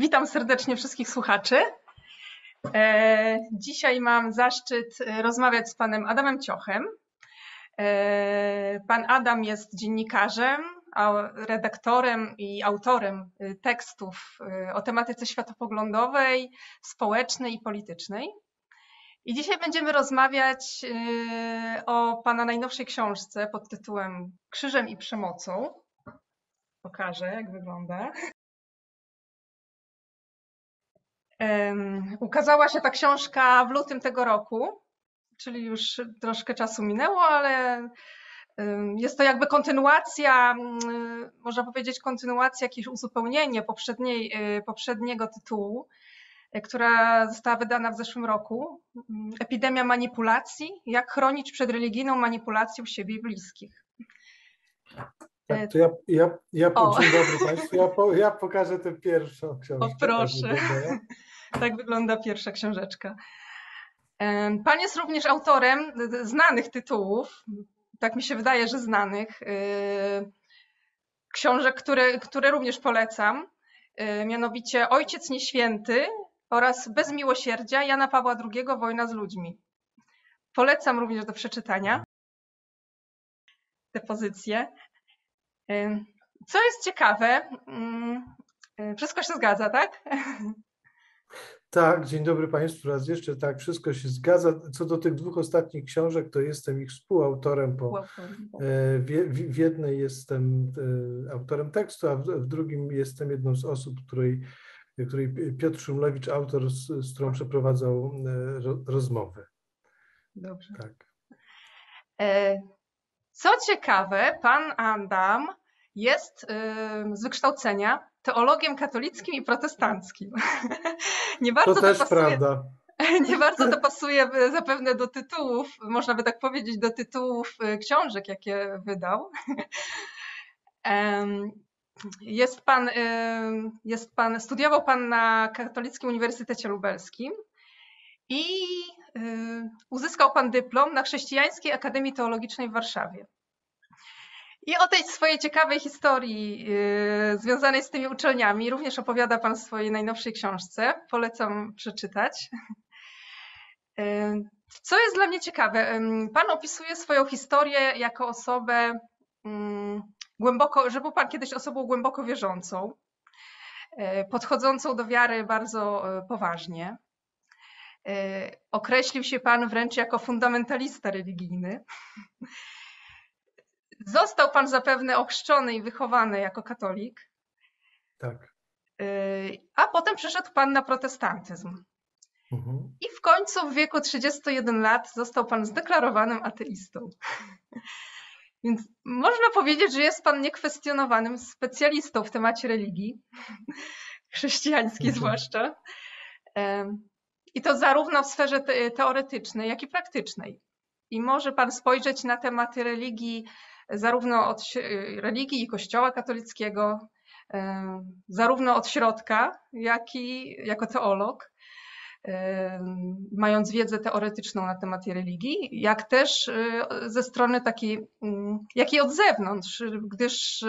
Witam serdecznie wszystkich słuchaczy. E, dzisiaj mam zaszczyt e, rozmawiać z panem Adamem Ciochem. E, pan Adam jest dziennikarzem, redaktorem i autorem tekstów o tematyce światopoglądowej, społecznej i politycznej. I dzisiaj będziemy rozmawiać o pana najnowszej książce pod tytułem Krzyżem i przemocą. Pokażę, jak wygląda. Ukazała się ta książka w lutym tego roku, czyli już troszkę czasu minęło, ale jest to jakby kontynuacja, mm, można powiedzieć kontynuacja, jakieś uzupełnienie poprzedniej, y, poprzedniego tytułu, y, która została wydana w zeszłym roku. Epidemia manipulacji, jak chronić przed religijną manipulacją siebie i bliskich. Tak, to ja, ja, ja dzień dobry Państwu, ja, po, ja pokażę tę pierwszą książkę. O proszę. Tak wygląda pierwsza książeczka. Pan jest również autorem znanych tytułów, tak mi się wydaje, że znanych, y, książek, które, które również polecam, y, mianowicie Ojciec Nieświęty oraz Bez Miłosierdzia Jana Pawła II Wojna z ludźmi. Polecam również do przeczytania te pozycje. Co jest ciekawe, mm, y, wszystko się zgadza, tak? Tak, dzień dobry Państwu raz jeszcze. Tak, wszystko się zgadza. Co do tych dwóch ostatnich książek, to jestem ich współautorem. Po, e, w, jednej jestem e, autorem tekstu, a w, drugim jestem jedną z osób, której, której Piotr Szumlewicz, autor, z, z którą przeprowadzał e, rozmowy. Dobrze. Tak. Co ciekawe, pan Adam jest z wykształcenia teologiem katolickim i protestanckim. Nie bardzo to też to pasuje, prawda. Nie bardzo to pasuje zapewne do tytułów, można by tak powiedzieć, do tytułów y, książek, jakie wydał. Jest pan, jest pan, studiował pan na Katolickim Uniwersytecie Lubelskim i y, uzyskał pan dyplom na Chrześcijańskiej Akademii Teologicznej w Warszawie. I o tej swojej ciekawej historii yy, związanej z tymi uczelniami również opowiada Pan w swojej najnowszej książce. Polecam przeczytać. Yy, co jest dla mnie ciekawe, yy, Pan opisuje swoją historię jako osobę głęboko, że był Pan kiedyś osobą głęboko wierzącą, yy, podchodzącą do wiary bardzo yy, poważnie. Yy, określił się Pan wręcz jako fundamentalista religijny. Został pan zapewne ochrzczony i wychowany jako katolik. Tak. Y, a potem przeszedł pan na protestantyzm. Mhm. I w końcu w wieku 31 lat został pan zdeklarowanym ateistą. Więc można powiedzieć, że jest pan niekwestionowanym specjalistą w temacie religii, chrześcijańskiej mhm. zwłaszcza. I to zarówno w sferze teoretycznej, jak i praktycznej. I może pan spojrzeć na tematy religii zarówno od religii i Kościoła katolickiego, e, zarówno od środka, jak i jako teolog, e, mając wiedzę teoretyczną na temat religii, jak też e, ze strony takiej, mm, jak i od zewnątrz, gdyż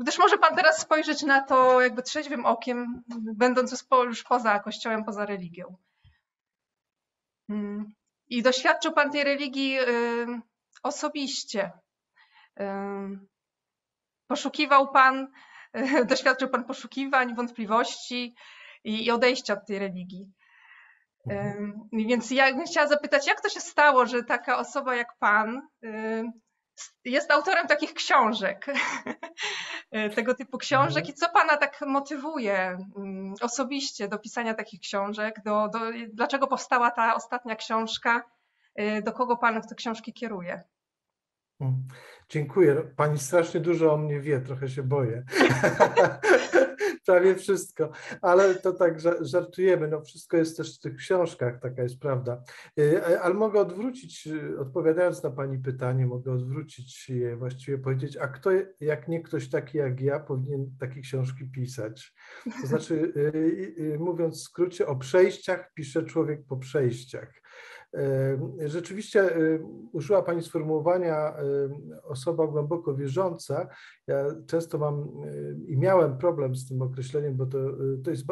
gdyż może Pan teraz spojrzeć na to jakby trzeźwym okiem, będąc już poza Kościołem, poza religią. Mm. I doświadczył Pan tej religii osobiście. Poszukiwał Pan, doświadczył Pan poszukiwań, wątpliwości i odejścia od tej religii. Więc ja bym chciała zapytać, jak to się stało, że taka osoba jak Pan jest autorem takich książek, tego typu książek mhm. i co Pana tak motywuje osobiście do pisania takich książek? Do, do, dlaczego powstała ta ostatnia książka? Do kogo Pan te książki kieruje? Dziękuję. Pani strasznie dużo o mnie wie, trochę się boję. Prawie wszystko, ale to tak żartujemy. No wszystko jest też w tych książkach, taka jest prawda. Y, ale mogę odwrócić, y, odpowiadając na Pani pytanie, mogę odwrócić je, właściwie powiedzieć, a kto, jak nie ktoś taki jak ja, powinien takie książki pisać? To znaczy, y, mówiąc w skrócie, o przejściach pisze człowiek po przejściach Rzeczywiście użyła Pani sformułowania osoba głęboko wierząca. Ja często mam i miałem problem z tym określeniem, bo to, to jest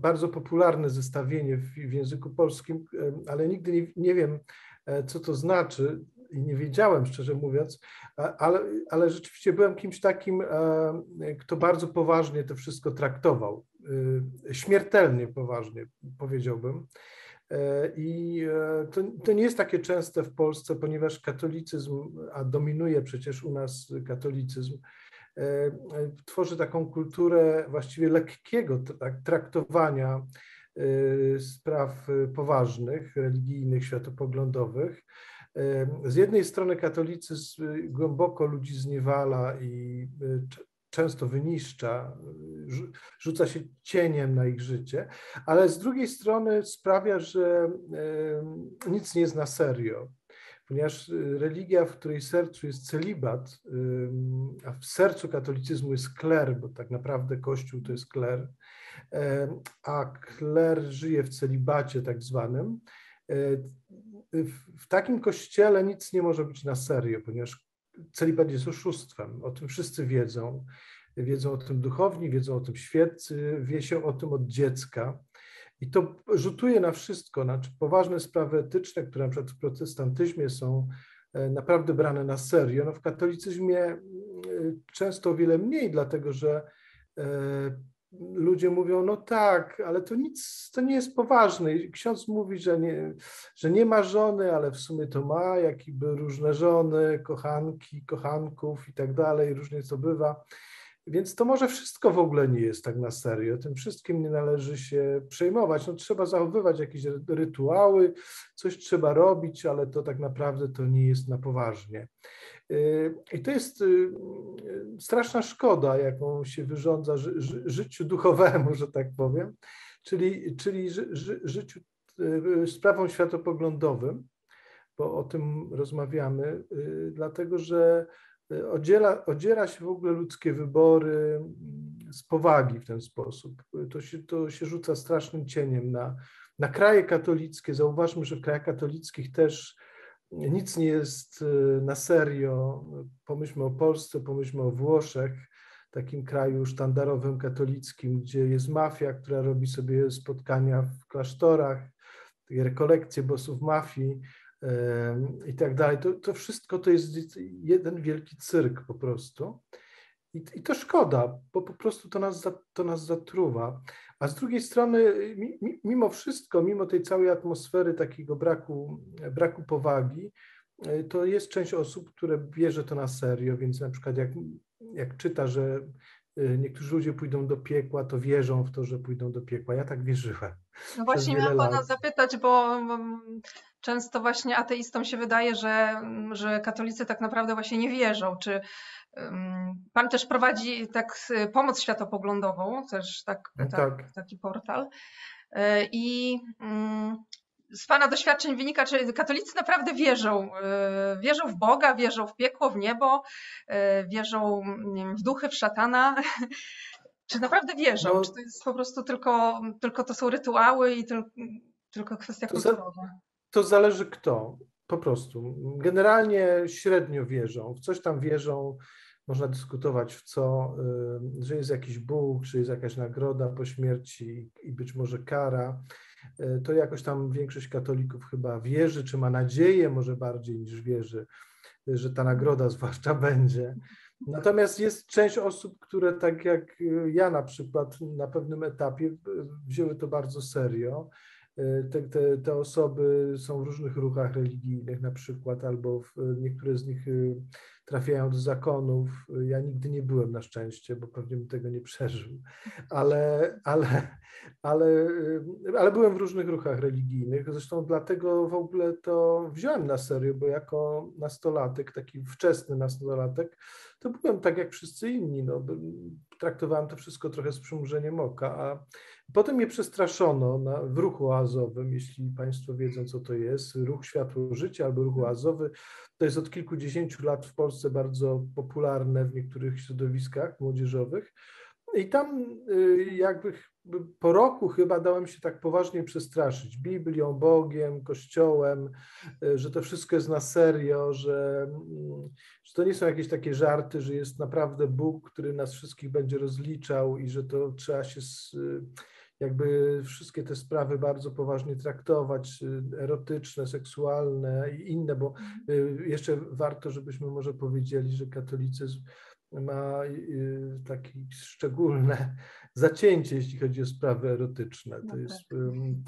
bardzo popularne zestawienie w, w języku polskim, ale nigdy nie, nie wiem, e, co to znaczy i nie wiedziałem, szczerze mówiąc, ale, ale rzeczywiście byłem kimś takim, e, kto bardzo poważnie to wszystko traktował, e, śmiertelnie poważnie, powiedziałbym. I to, to nie jest takie częste w Polsce, ponieważ katolicyzm, a dominuje przecież u nas katolicyzm, E, e, tworzy taką kulturę właściwie lekkiego traktowania e, spraw poważnych, religijnych, światopoglądowych. Z jednej strony katolicyzm głęboko ludzi zniewala i często wyniszcza, rzuca się cieniem na ich życie, ale z drugiej strony sprawia, że nic nie jest na serio ponieważ y, religia, w której sercu jest celibat, a w sercu katolicyzmu jest kler, bo tak naprawdę Kościół to jest kler, a kler żyje w celibacie tak zwanym, e, w takim kościele nic nie może być na serio, ponieważ celibat jest oszustwem. O tym wszyscy wiedzą. Wiedzą o tym duchowni, wiedzą o tym świeccy, wie się o tym od dziecka. I to rzutuje na wszystko, na poważne sprawy etyczne, które na przykład w protestantyzmie są e, naprawdę brane na serio. No w katolicyzmie e, często o wiele mniej, dlatego że e, ludzie mówią, no tak, ale to nic, to nie jest poważne. ksiądz mówi, że nie, że nie ma żony, ale w sumie to ma, jakiby różne żony, kochanki, kochanków i tak dalej, różnie to bywa. Więc to może wszystko w ogóle nie jest tak na serio. Tym wszystkim nie należy się przejmować. No, trzeba zachowywać jakieś rytuały, coś trzeba robić, ale to tak naprawdę to nie jest na poważnie. Yy, I to jest yy, straszna szkoda, jaką się wyrządza ży, ży, życiu duchowemu, że tak powiem, czyli, czyli ży, życiu, sprawom światopoglądowym, bo o tym rozmawiamy, dlatego że Oddziela, oddziela się w ogóle ludzkie wybory mm, z powagi w ten sposób. To się, to się rzuca strasznym cieniem na, na kraje katolickie. Zauważmy, że w krajach katolickich też nic nie jest y, na serio. Pomyślmy o Polsce, pomyślmy o Włoszech, takim kraju sztandarowym katolickim, gdzie jest mafia, która robi sobie spotkania w klasztorach, rekolekcje bosów mafii i tak dalej. To, to wszystko to jest jeden wielki cyrk po prostu. I, I, to szkoda, bo po prostu to nas, to nas zatruwa. A z drugiej strony, mimo wszystko, mimo tej całej atmosfery takiego braku, braku powagi, e, to jest część osób, które bierze to na serio, więc na przykład jak, jak czyta, że niektórzy ludzie pójdą do piekła, to wierzą w to, że pójdą do piekła. Ja tak wierzyłem. No właśnie miałam Pana zapytać, bo często właśnie ateistom się wydaje, że, że katolicy tak naprawdę właśnie nie wierzą. Czy Pan też prowadzi tak pomoc światopoglądową, też tak, tak, tak. taki portal. E, I mm, z Pana doświadczeń wynika, czy katolicy naprawdę wierzą, e, wierzą w Boga, wierzą w piekło, w niebo, e, wierzą wiem, w duchy, w szatana. Czy naprawdę wierzą? No, czy to jest po prostu tylko, tylko to są rytuały i tylko, tylko kwestia kulturowa? to zależy kto, po prostu. Generalnie średnio wierzą, w coś tam wierzą, można dyskutować w co, y, że jest jakiś Bóg, że jest jakaś nagroda po śmierci i być może kara. Y, to jakoś tam większość katolików chyba wierzy, czy ma nadzieję może bardziej niż wierzy, że ta nagroda zwłaszcza będzie. Natomiast jest część osób, które tak jak ja na przykład na pewnym etapie wzięły to bardzo serio E, te, te, te, osoby są w różnych ruchach religijnych na przykład, albo w, niektóre z nich y, trafiają do zakonów. Ja nigdy nie byłem na szczęście, bo pewnie bym tego nie przeżył, ale, ale, ale, y, ale byłem w różnych ruchach religijnych. Zresztą dlatego w ogóle to wziąłem na serio, bo jako nastolatek, taki wczesny nastolatek, to byłem tak jak wszyscy inni. No, traktowałem to wszystko trochę z przymurzeniem oka, a Potem mnie przestraszono na, w ruchu oazowym, jeśli Państwo wiedzą, co to jest. Ruch Światło Życia albo ruch oazowy to jest od kilkudziesięciu lat w Polsce bardzo popularne w niektórych środowiskach młodzieżowych. i tam y, jakby po roku chyba dałem się tak poważnie przestraszyć Biblią, Bogiem, Kościołem, y, że to wszystko jest na serio, że, mm, że to nie są jakieś takie żarty, że jest naprawdę Bóg, który nas wszystkich będzie rozliczał i że to trzeba się jakby wszystkie te sprawy bardzo poważnie traktować, erotyczne, seksualne i inne, bo mhm. jeszcze warto, żebyśmy może powiedzieli, że katolicyzm ma y, takie szczególne zacięcie, jeśli chodzi o sprawy erotyczne. To, no jest,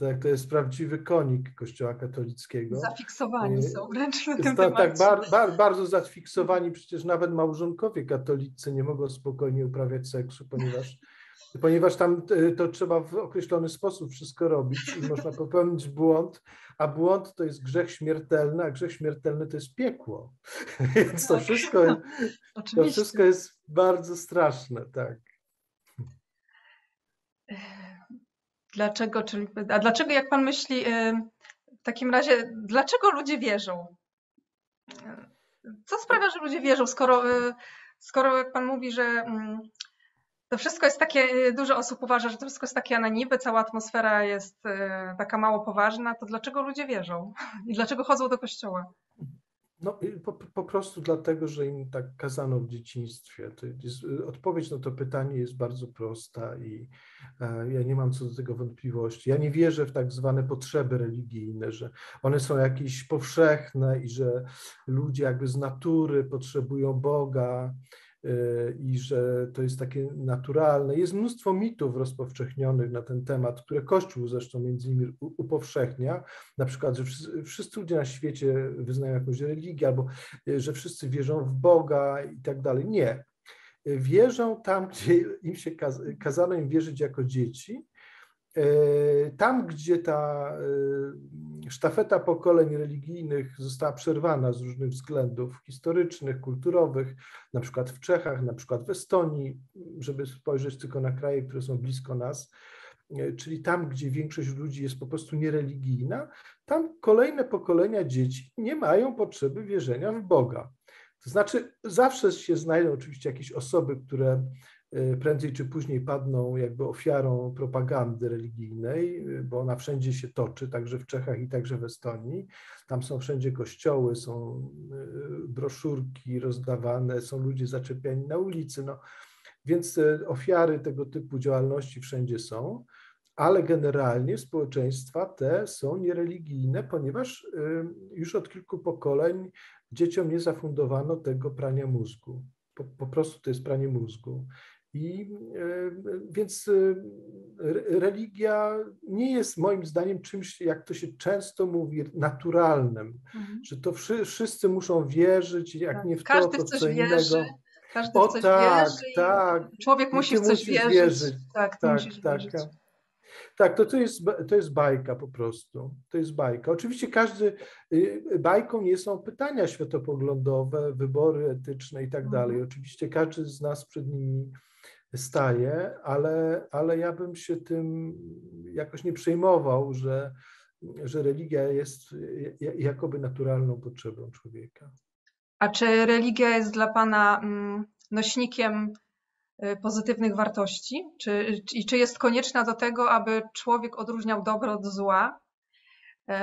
tak. to jest prawdziwy konik Kościoła katolickiego. Zafiksowani y, są wręcz na tym to, Tak, bar, bar, bardzo zafiksowani. Przecież nawet małżonkowie katolicy nie mogą spokojnie uprawiać seksu, ponieważ ponieważ tam e, to trzeba w określony sposób wszystko robić i można popełnić błąd, a błąd to jest grzech śmiertelny, a grzech śmiertelny to jest piekło. Więc to tak. wszystko, to wszystko jest bardzo straszne, tak. Dlaczego, czyli, a dlaczego, jak pan myśli, e, w takim razie, dlaczego ludzie wierzą? Co sprawia, że ludzie wierzą, skoro, e, skoro jak pan mówi, że mm, to wszystko jest takie, dużo osób uważa, że to wszystko jest takie na niby, cała atmosfera jest y, taka mało poważna, to dlaczego ludzie wierzą? I dlaczego chodzą do kościoła? No po, po prostu dlatego, że im tak kazano w dzieciństwie. Jest, y, odpowiedź na to pytanie jest bardzo prosta i e, ja nie mam co do tego wątpliwości. Ja nie wierzę w tak zwane potrzeby religijne, że one są jakieś powszechne i że ludzie jakby z natury potrzebują Boga, i że to jest takie naturalne. Jest mnóstwo mitów rozpowszechnionych na ten temat, które Kościół zresztą między innymi upowszechnia, na przykład, że wszyscy ludzie na świecie wyznają jakąś religię, albo że wszyscy wierzą w Boga i tak dalej. Nie. Wierzą tam, gdzie im się kazano im wierzyć jako dzieci, tam, gdzie ta e, sztafeta pokoleń religijnych została przerwana z różnych względów historycznych, kulturowych, na przykład w Czechach, na przykład w Estonii, żeby spojrzeć tylko na kraje, które są blisko nas, e, czyli tam, gdzie większość ludzi jest po prostu niereligijna, tam kolejne pokolenia dzieci nie mają potrzeby wierzenia w Boga. To znaczy, zawsze się znajdą oczywiście jakieś osoby, które prędzej czy później padną jakby ofiarą propagandy religijnej, y, bo ona wszędzie się toczy, także w Czechach i także w Estonii. Tam są wszędzie kościoły, są y, broszurki rozdawane, są ludzie zaczepiani na ulicy. No, więc ofiary tego typu działalności wszędzie są, ale generalnie społeczeństwa te są niereligijne, ponieważ już od kilku pokoleń dzieciom nie zafundowano tego prania mózgu. Po, po, prostu to jest pranie mózgu. I e, więc e, religia nie jest moim zdaniem czymś, jak to się często mówi, naturalnym, mhm. że to wszyscy muszą wierzyć, jak tak. nie w Każdy to, to co wierzy. innego. Każdy o, w coś tak, wierzy. Tak, człowiek musi w coś wierzyć. wierzyć. Tak, tak, tak. Wierzyć. Tak, to, to, jest, to jest bajka po prostu. To jest bajka. Oczywiście każdy, y, bajką nie są pytania światopoglądowe, wybory etyczne i tak dalej. Mhm. Oczywiście każdy z nas przed nimi staje, ale, ale ja bym się tym jakoś nie przejmował, że, że religia jest jakoby naturalną potrzebą człowieka. A czy religia jest dla Pana mm, nośnikiem y, pozytywnych wartości? Czy, I czy jest konieczna do tego, aby człowiek odróżniał dobro od zła y,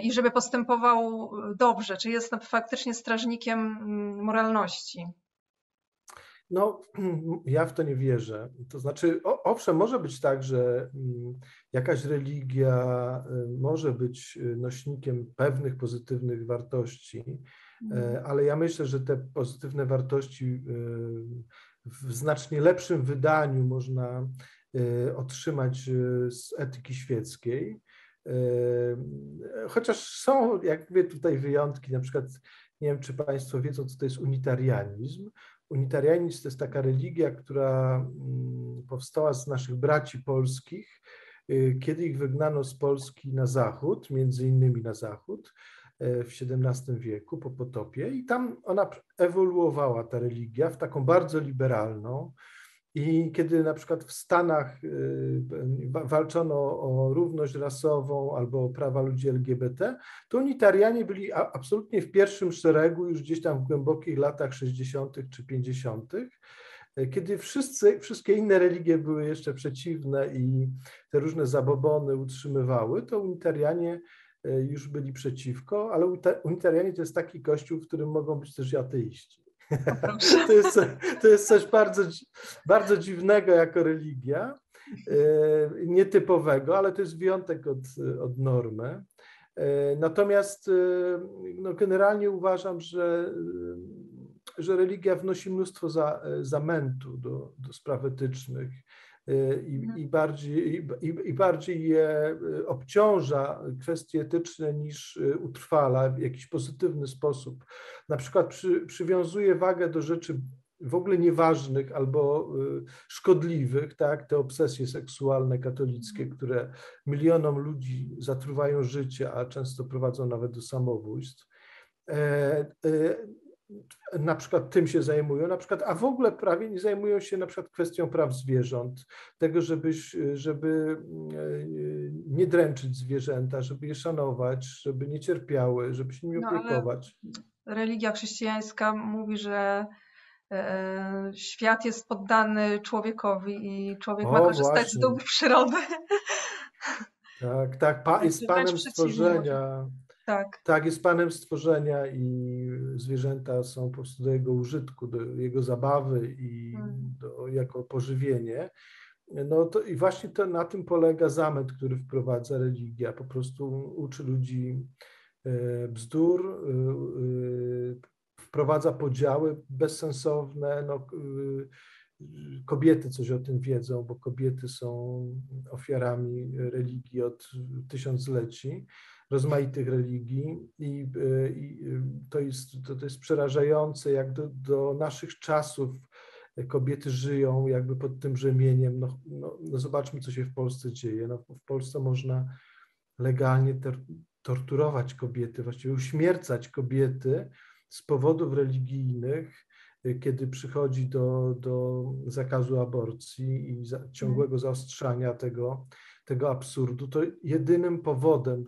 i żeby postępował dobrze? Czy jest faktycznie strażnikiem mm, moralności? No, ja w to nie wierzę. To znaczy, owszem, może być tak, że mm, jakaś religia y, może być y, nośnikiem pewnych pozytywnych wartości, mhm. e, ale ja myślę, że te pozytywne wartości y, w znacznie lepszym wydaniu można otrzymać z etyki świeckiej. Chociaż są, jak mówię, tutaj wyjątki, na przykład nie wiem, czy Państwo wiedzą, co to jest unitarianizm. Unitarianizm to jest taka religia, która mm, powstała z naszych braci polskich, y, kiedy ich wygnano z Polski na zachód, między innymi na zachód e, w XVII wieku po potopie. I tam ona ewoluowała, ta religia, w taką bardzo liberalną, i kiedy na przykład w Stanach y, walczono o równość rasową albo o prawa ludzi LGBT, to unitarianie byli absolutnie w pierwszym szeregu już gdzieś tam w głębokich latach 60. czy 50. Y, kiedy wszyscy, wszystkie inne religie były jeszcze przeciwne i te różne zabobony utrzymywały, to unitarianie już byli przeciwko, ale unitarianie to jest taki kościół, w którym mogą być też ateiści. To jest, to jest coś bardzo, bardzo dziwnego jako religia, nietypowego, ale to jest wyjątek od, od normy. Natomiast no, generalnie uważam, że że religia wnosi mnóstwo za, zamętu do, do spraw etycznych i, mhm. i, bardziej, i, i bardziej je obciąża kwestie etyczne niż utrwala w jakiś pozytywny sposób. Na przykład przy, przywiązuje wagę do rzeczy w ogóle nieważnych albo szkodliwych, tak, te obsesje seksualne katolickie, mhm. które milionom ludzi zatruwają życie, a często prowadzą nawet do samobójstw. E, e, na przykład tym się zajmują, na przykład, a w ogóle prawie nie zajmują się na przykład kwestią praw zwierząt, tego, żeby, żeby e, nie dręczyć zwierzęta, żeby je szanować, żeby nie cierpiały, żeby się nimi no, opiekować. religia chrześcijańska mówi, że e, świat jest poddany człowiekowi i człowiek o, ma korzystać właśnie. z dóbr przyrody. Tak, tak, pa, jest panem stworzenia. Tak. tak, jest panem stworzenia i zwierzęta są po prostu do jego użytku, do jego zabawy i hmm. do, jako pożywienie. No to i właśnie to, na tym polega zamęt, który wprowadza religia. Po prostu uczy ludzi e, bzdur, e, e, wprowadza podziały bezsensowne. No, kobiety coś o tym wiedzą, bo kobiety są ofiarami religii od tysiącleci rozmaitych religii i, e, i e, to, jest, to, to jest przerażające, jak do, do naszych czasów kobiety żyją jakby pod tym brzemieniem. No, no, no zobaczmy, co się w Polsce dzieje. No, w Polsce można legalnie ter, torturować kobiety, właściwie uśmiercać kobiety z powodów religijnych, e, kiedy przychodzi do, do zakazu aborcji i za, ciągłego zaostrzania tego, tego absurdu, to jedynym powodem,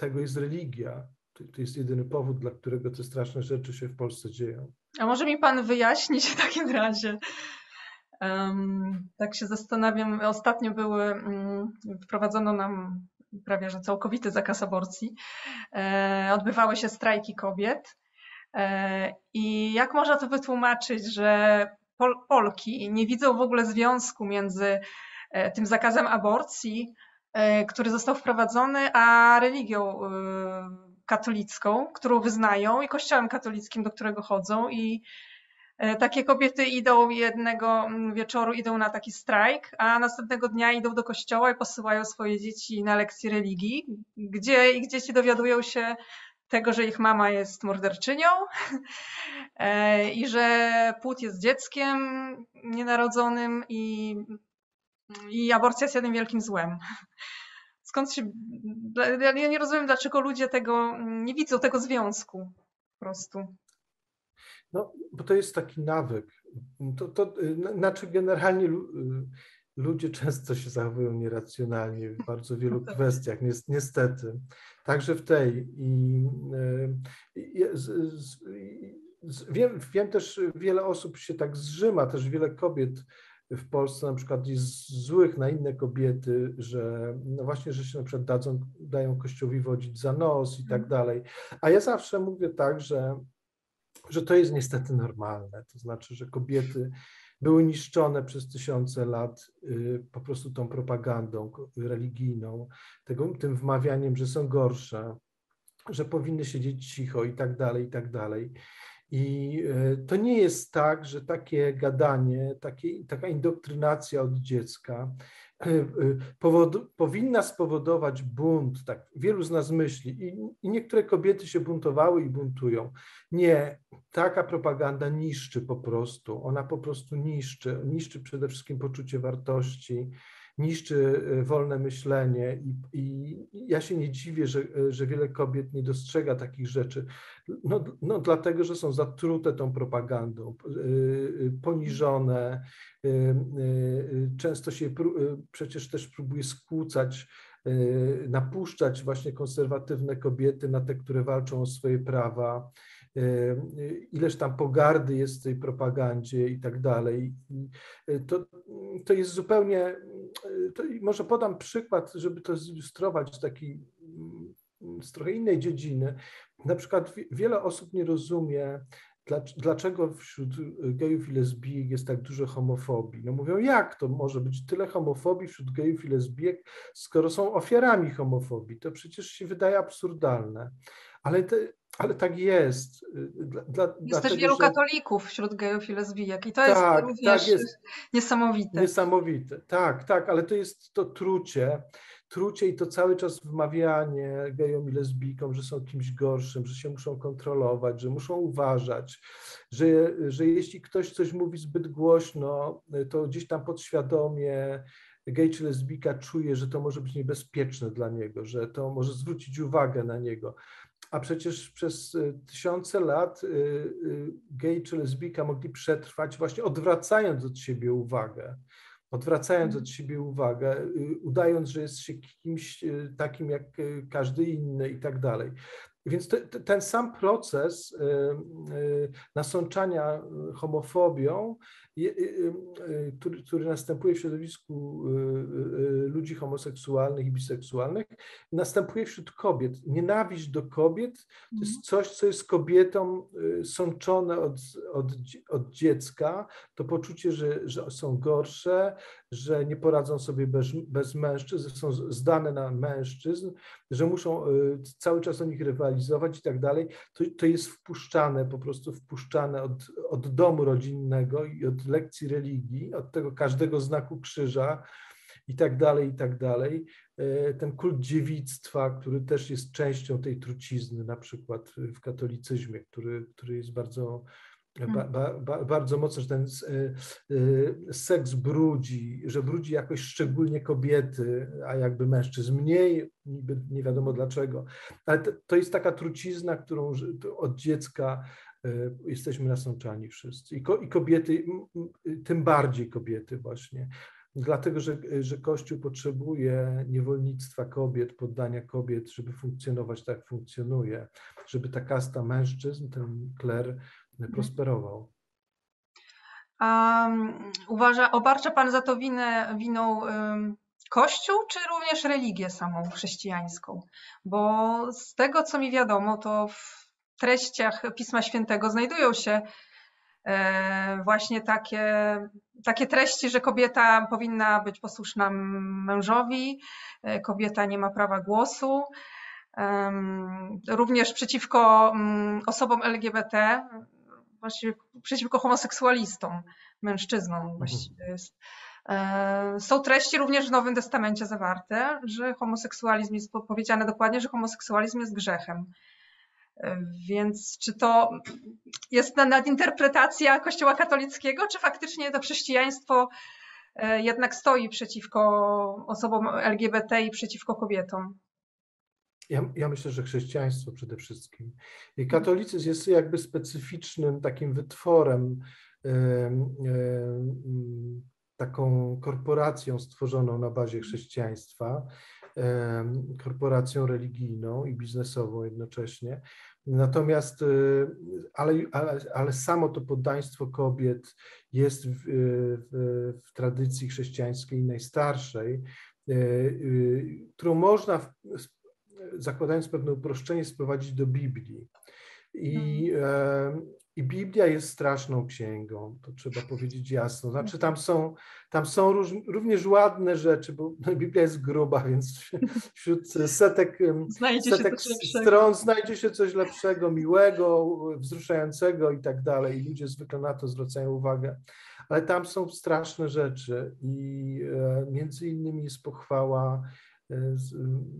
tego jest religia. To, to jest jedyny powód, dla którego te straszne rzeczy się w Polsce dzieją. A może mi pan wyjaśnić w takim razie? Um, tak się zastanawiam. Ostatnio były, um, wprowadzono nam prawie że całkowity zakaz aborcji. E, odbywały się strajki kobiet. E, I jak można to wytłumaczyć, że Pol Polki nie widzą w ogóle związku między e, tym zakazem aborcji który został wprowadzony, a religią e, katolicką, którą wyznają i kościołem katolickim, do którego chodzą. I e, takie kobiety idą jednego wieczoru, idą na taki strajk, a następnego dnia idą do kościoła i posyłają swoje dzieci na lekcje religii, gdzie ich dzieci dowiadują się tego, że ich mama jest morderczynią i że płód jest dzieckiem nienarodzonym i i aborcja jest jednym wielkim złem. Skąd się. Ja nie rozumiem, dlaczego ludzie tego nie widzą tego związku po prostu. No, bo to jest taki nawyk. To, to znaczy, generalnie ludzie często się zachowują nieracjonalnie w bardzo wielu kwestiach, niestety. Także w tej. I, i z, z, z, wiem, wiem też, wiele osób się tak zrzyma, też wiele kobiet w Polsce na przykład jest złych na inne kobiety, że no właśnie, że się na przykład dadzą, dają kościołowi wodzić za nos i tak mhm. dalej. A ja zawsze mówię tak, że, że to jest niestety normalne. To znaczy, że kobiety były niszczone przez tysiące lat y, po prostu tą propagandą religijną, tego, tym wmawianiem, że są gorsze, że powinny siedzieć cicho i tak dalej, i tak dalej. I e, to nie jest tak, że takie gadanie, takie, taka indoktrynacja od dziecka e, e, powod, powinna spowodować bunt, tak wielu z nas myśli, i, i niektóre kobiety się buntowały i buntują. Nie, taka propaganda niszczy po prostu, ona po prostu niszczy, niszczy przede wszystkim poczucie wartości, niszczy e, wolne myślenie i, i, ja się nie dziwię, że, e, że wiele kobiet nie dostrzega takich rzeczy. No, no dlatego, że są zatrute tą propagandą, e, poniżone, często się przecież też próbuje skłócać, napuszczać właśnie konserwatywne kobiety na te, które walczą o swoje prawa. Ileż tam pogardy jest w tej propagandzie i tak dalej. To, to jest zupełnie, to może podam przykład, żeby to zilustrować taki z trochę innej dziedziny. Na przykład wiele osób nie rozumie, dlaczego wśród gejów i lesbijek jest tak dużo homofobii. No mówią, jak to może być tyle homofobii wśród gejów i lesbijek, skoro są ofiarami homofobii? To przecież się wydaje absurdalne. Ale, te, ale tak jest. Dla, dla, jest dlatego, też wielu że... katolików wśród gejów i lesbijek i to jest tak, również tak jest. niesamowite. Niesamowite, tak, tak, ale to jest to trucie trucie i to cały czas wmawianie gejom i lesbijkom, że są kimś gorszym, że się muszą kontrolować, że muszą uważać, że, że jeśli ktoś coś mówi zbyt głośno, to gdzieś tam podświadomie gej czy lesbijka czuje, że to może być niebezpieczne dla niego, że to może zwrócić uwagę na niego. A przecież przez tysiące lat y, y, gej czy lesbijka mogli przetrwać właśnie odwracając od siebie uwagę odwracając od siebie uwagę, udając, że jest się kimś takim jak każdy inny i tak dalej. Więc te, ten sam proces nasączania homofobią, który, który, następuje w środowisku ludzi homoseksualnych i biseksualnych, następuje wśród kobiet. Nienawiść do kobiet to jest mhm. coś, co jest kobietom sączone od, od, od dziecka, to poczucie, że, że są gorsze, że nie poradzą sobie bez, bez mężczyzn, są zdane na mężczyzn, że muszą cały czas o nich rywalizować i tak dalej, to, to jest wpuszczane, po prostu wpuszczane od, od domu rodzinnego i od lekcji religii, od tego każdego znaku krzyża i tak dalej, i tak dalej. E, ten kult dziewictwa, który też jest częścią tej trucizny, na przykład w katolicyzmie, który, który jest bardzo Ba, ba, ba, bardzo mocno, że ten y, y, seks brudzi, że brudzi jakoś szczególnie kobiety, a jakby mężczyzn mniej, niby nie wiadomo dlaczego. Ale to, to jest taka trucizna, którą od dziecka y, jesteśmy nasączani wszyscy. I, ko, I kobiety, tym bardziej kobiety właśnie. Dlatego, że, że Kościół potrzebuje niewolnictwa kobiet, poddania kobiet, żeby funkcjonować tak, jak funkcjonuje, żeby ta kasta mężczyzn, ten kler Mhm. Prosperował. Um, uważa, obarcza Pan za to winę, winą um, Kościół, czy również religię samą chrześcijańską? Bo z tego, co mi wiadomo, to w treściach Pisma Świętego znajdują się e, właśnie takie, takie treści, że kobieta powinna być posłuszna mężowi, e, kobieta nie ma prawa głosu. Również przeciwko mm, osobom LGBT właściwie przeciwko homoseksualistom, mężczyznom mhm. właściwie jest. E, są treści również w Nowym Testamencie zawarte, że homoseksualizm jest powiedziane dokładnie, że homoseksualizm jest grzechem. E, więc czy to jest nadinterpretacja Kościoła katolickiego, czy faktycznie to chrześcijaństwo e, jednak stoi przeciwko osobom LGBT i przeciwko kobietom? Ja, ja, myślę, że chrześcijaństwo przede wszystkim. I katolicyzm jest jakby specyficznym takim wytworem, taką korporacją stworzoną na bazie chrześcijaństwa, korporacją religijną i biznesową jednocześnie. Natomiast, y, ale, ale, ale samo to poddaństwo kobiet jest w, w, w tradycji chrześcijańskiej najstarszej, y, y, którą można w, zakładając pewne uproszczenie, sprowadzić do Biblii. I, mhm. e, I Biblia jest straszną księgą, to trzeba powiedzieć jasno. Znaczy tam są, tam są róż, również ładne rzeczy, bo Biblia jest gruba, więc wśród setek, setek stron znajdzie się coś lepszego, miłego, wzruszającego i tak dalej. I ludzie zwykle na to zwracają uwagę. Ale tam są straszne rzeczy i e, między innymi jest pochwała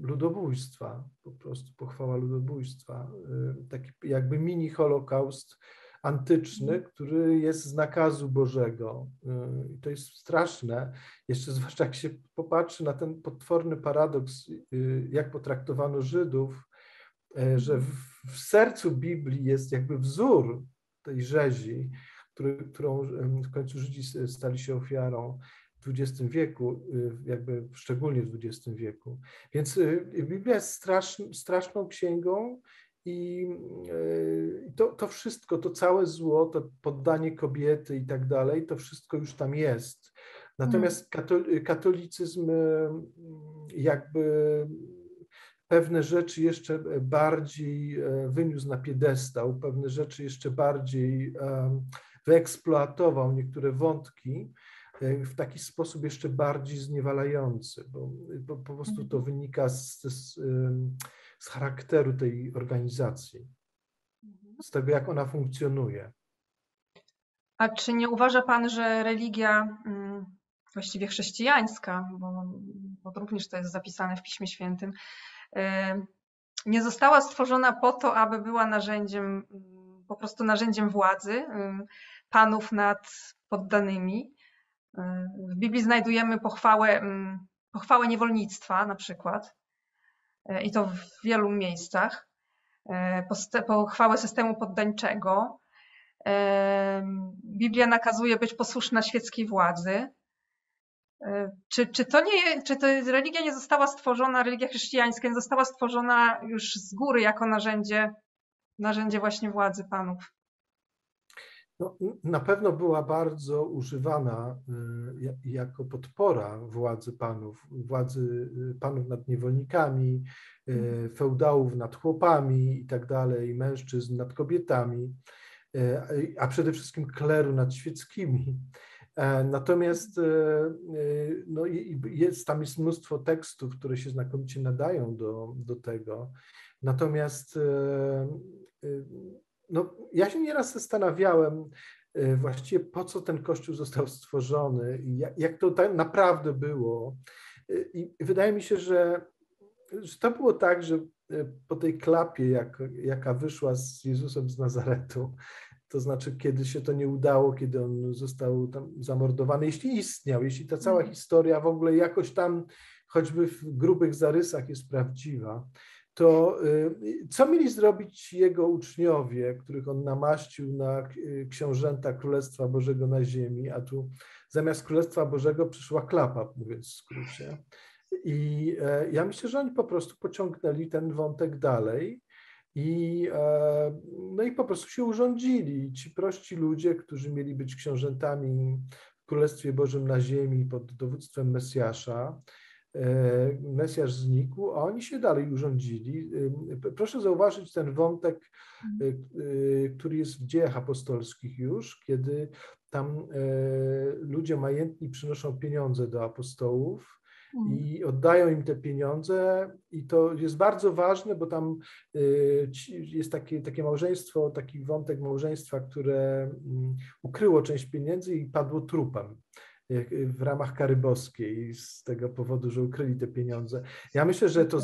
ludobójstwa, po prostu pochwała ludobójstwa, e, taki jakby mini holokaust antyczny, mhm. który jest z nakazu Bożego. E, I to jest straszne, jeszcze zwłaszcza jak się popatrzy na ten potworny paradoks, jak potraktowano Żydów, że w, w sercu Biblii jest jakby wzór tej rzezi, który, którą w końcu Żydzi stali się ofiarą XX wieku, y, jakby szczególnie w XX wieku. Więc y, Biblia jest straszn, straszną księgą i to, to wszystko, to całe zło, to poddanie kobiety i tak dalej, to wszystko już tam jest. Natomiast hmm. katolicyzm jakby pewne rzeczy jeszcze bardziej wyniósł na piedestał, pewne rzeczy jeszcze bardziej wyeksploatował, niektóre wątki w taki sposób jeszcze bardziej zniewalający, bo, bo po prostu to mhm. wynika z, z, z charakteru tej organizacji, mhm. z tego, jak ona funkcjonuje. A czy nie uważa Pan, że religia mm, właściwie chrześcijańska, bo, bo również to jest zapisane w Piśmie Świętym, nie została stworzona po to, aby była narzędziem, po prostu narzędziem władzy panów nad poddanymi. W Biblii znajdujemy pochwałę, pochwałę niewolnictwa na przykład i to w wielu miejscach, pochwałę systemu poddańczego. Biblia nakazuje być posłuszna świeckiej władzy. E, czy, czy to nie, czy to religia nie została stworzona, religia chrześcijańska nie została stworzona już z góry jako narzędzie, narzędzie właśnie władzy panów? No, na pewno była bardzo używana y, jako podpora władzy panów, władzy y, panów nad niewolnikami, y, mhm. feudałów nad chłopami i tak dalej, mężczyzn nad kobietami, a przede wszystkim kleru nad świeckimi. E, natomiast no, jest, tam jest mnóstwo tekstów, które się znakomicie nadają do, do tego. Natomiast no, ja się nieraz zastanawiałem właściwie po co ten kościół został stworzony jak, jak to tak naprawdę było. I wydaje mi się, że, że to było tak, że po tej klapie, jak, jaka wyszła z Jezusem z Nazaretu, to znaczy kiedy się to nie udało, kiedy on został tam zamordowany, jeśli istniał, jeśli ta cała mhm. historia w ogóle jakoś tam, choćby w grubych zarysach jest prawdziwa, to y, co mieli zrobić jego uczniowie, których on namaścił na y, książęta Królestwa Bożego na ziemi, a tu zamiast Królestwa Bożego przyszła klapa, mówiąc w skrócie. I e, ja myślę, że oni po prostu pociągnęli ten wątek dalej i, e, no i po prostu się urządzili. Ci prości ludzie, którzy mieli być książętami w Królestwie Bożym na ziemi pod dowództwem Mesjasza, Mesjasz znikł, a oni się dalej urządzili. E, proszę zauważyć ten wątek, który jest w dziejach apostolskich już, kiedy tam ludzie majętni przynoszą pieniądze do apostołów Mhm. i oddają im te pieniądze i to jest bardzo ważne, bo tam jest takie, takie małżeństwo, taki wątek małżeństwa, które mm, ukryło część pieniędzy i padło trupem w ramach kary boskiej z tego powodu, że ukryli te pieniądze. Ja myślę, że to,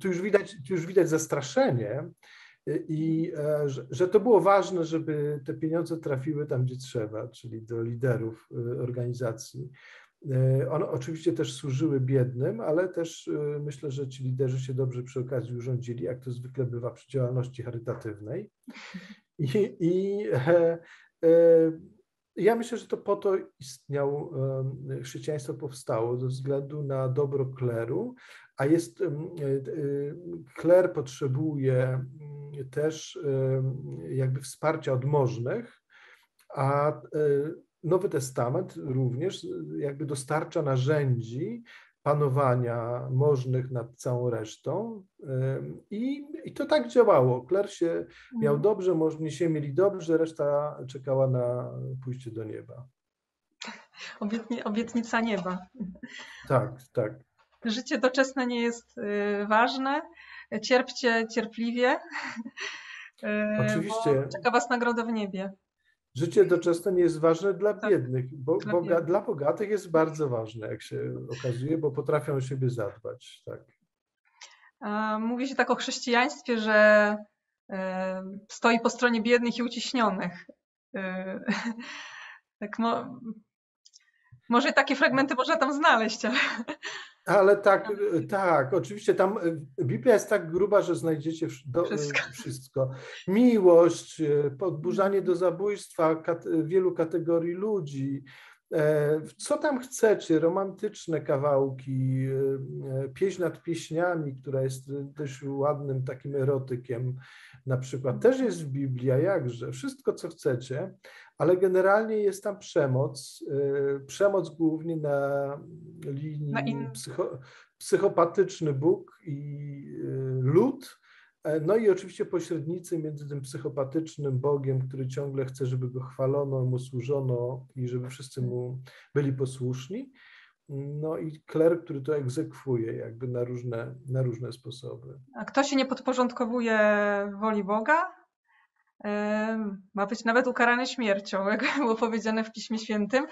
tu, już widać, tu już widać zastraszenie y, i e, że, że to było ważne, żeby te pieniądze trafiły tam, gdzie trzeba, czyli do liderów organizacji. E, one oczywiście też służyły biednym, ale też myślę, że ci liderzy się dobrze przy okazji urządzili, jak to zwykle bywa przy działalności charytatywnej. I, i e, e, ja myślę, że to po to istniał, e, chrześcijaństwo powstało, ze względu na dobro kleru, a jest, e, kler potrzebuje mm, też jakby wsparcia od możnych, a Nowy Testament również jakby dostarcza narzędzi panowania możnych nad całą resztą i, i to tak działało. Kler się miał mhm. dobrze, możni się mieli dobrze, reszta czekała na pójście do nieba. Obietni, obietnica nieba. Tak, tak. Życie doczesne nie jest y, ważne. Cierpcie cierpliwie. Oczywiście. Czeka was nagroda w niebie. Życie doczesne nie jest ważne dla tak. biednych, bo dla, boga, dla bogatych jest bardzo ważne, jak się okazuje, bo potrafią o siebie zadbać. Tak. Mówi się tak o chrześcijaństwie, że e, stoi po stronie biednych i uciśnionych. E, tak mo może takie fragmenty można tam znaleźć, ale... Ale tak, tak, oczywiście tam e, Biblia jest tak gruba, że znajdziecie do, wszystko. wszystko. Miłość, podburzanie do zabójstwa kat wielu kategorii ludzi, E, co tam chcecie, romantyczne kawałki, e, pieśń nad pieśniami, która jest dość ładnym takim erotykiem, na przykład, też jest w Biblii, a jakże, wszystko co chcecie, ale generalnie jest tam przemoc, e, przemoc głównie na linii psycho, psychopatyczny Bóg i lud, E, no i oczywiście pośrednicy między tym psychopatycznym Bogiem, który ciągle chce, żeby go chwalono, mu służono i żeby wszyscy mu byli posłuszni, no i kler, który to egzekwuje jakby na różne, na różne sposoby. A kto się nie podporządkowuje woli Boga, ma być nawet ukarany śmiercią, jak było powiedziane w Piśmie Świętym.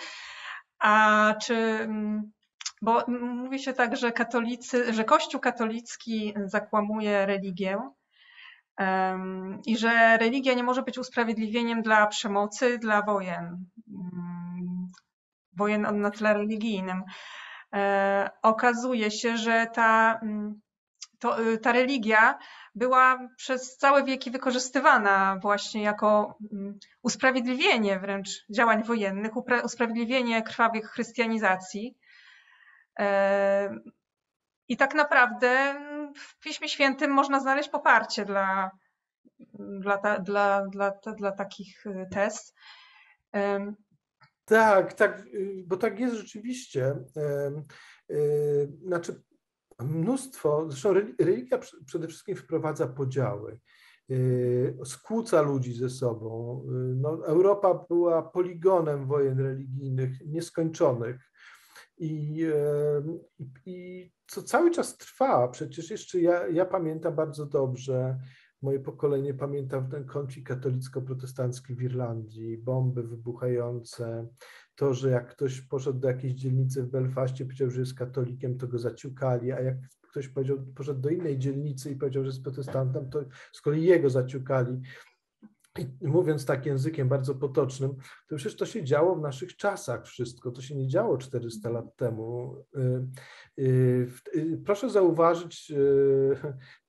A czy mm, bo mówi się tak, że katolicy, że Kościół katolicki zakłamuje religię i że religia nie może być usprawiedliwieniem dla przemocy, dla wojen. Um, wojen na tle religijnym. E, okazuje się, że ta, mm, to, y, ta religia była przez całe wieki wykorzystywana właśnie jako mm, usprawiedliwienie wręcz działań wojennych, usprawiedliwienie krwawych chrystianizacji. I tak naprawdę w Piśmie Świętym można znaleźć poparcie dla, dla, ta, dla, dla, dla takich y, tez. Tak, tak, y, bo tak jest rzeczywiście. Y, znaczy, mnóstwo, zresztą religia przede wszystkim wprowadza podziały, skłóca ludzi ze sobą. No, Europa była poligonem wojen religijnych nieskończonych. I, i co cały czas trwa, przecież jeszcze ja, ja pamiętam bardzo dobrze, moje pokolenie pamięta ten konflikt katolicko-protestancki w Irlandii, bomby wybuchające, to, że jak ktoś poszedł do jakiejś dzielnicy w Belfaście, powiedział, że jest katolikiem, to go zaciukali, a jak ktoś poszedł do innej dzielnicy i powiedział, że jest protestantem, to z kolei jego zaciukali. Mówiąc tak językiem bardzo potocznym, to przecież to się działo w naszych czasach wszystko, to się nie działo 400 lat temu. Y, y, y, proszę zauważyć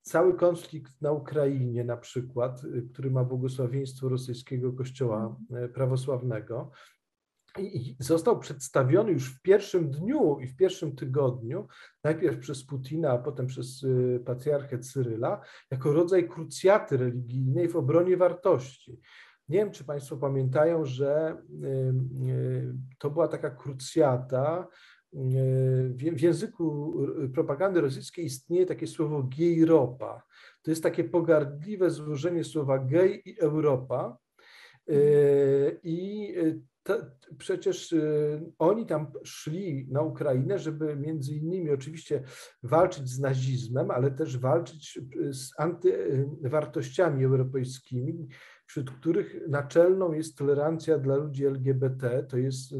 cały konflikt na Ukrainie na przykład, który ma błogosławieństwo rosyjskiego kościoła prawosławnego, został przedstawiony już w pierwszym dniu i w pierwszym tygodniu, najpierw przez Putina, a potem przez y, patriarchę Cyryla, jako rodzaj krucjaty religijnej w obronie wartości. Nie wiem, czy Państwo pamiętają, że y, y, to była taka krucjata. W języku propagandy rosyjskiej istnieje takie słowo gejropa. To jest takie pogardliwe złożenie słowa gej i Europa. I przecież y, oni tam szli na Ukrainę, żeby między innymi oczywiście walczyć z nazizmem, ale też walczyć y, z antywartościami europejskimi, wśród których naczelną jest tolerancja dla ludzi LGBT, to jest, y,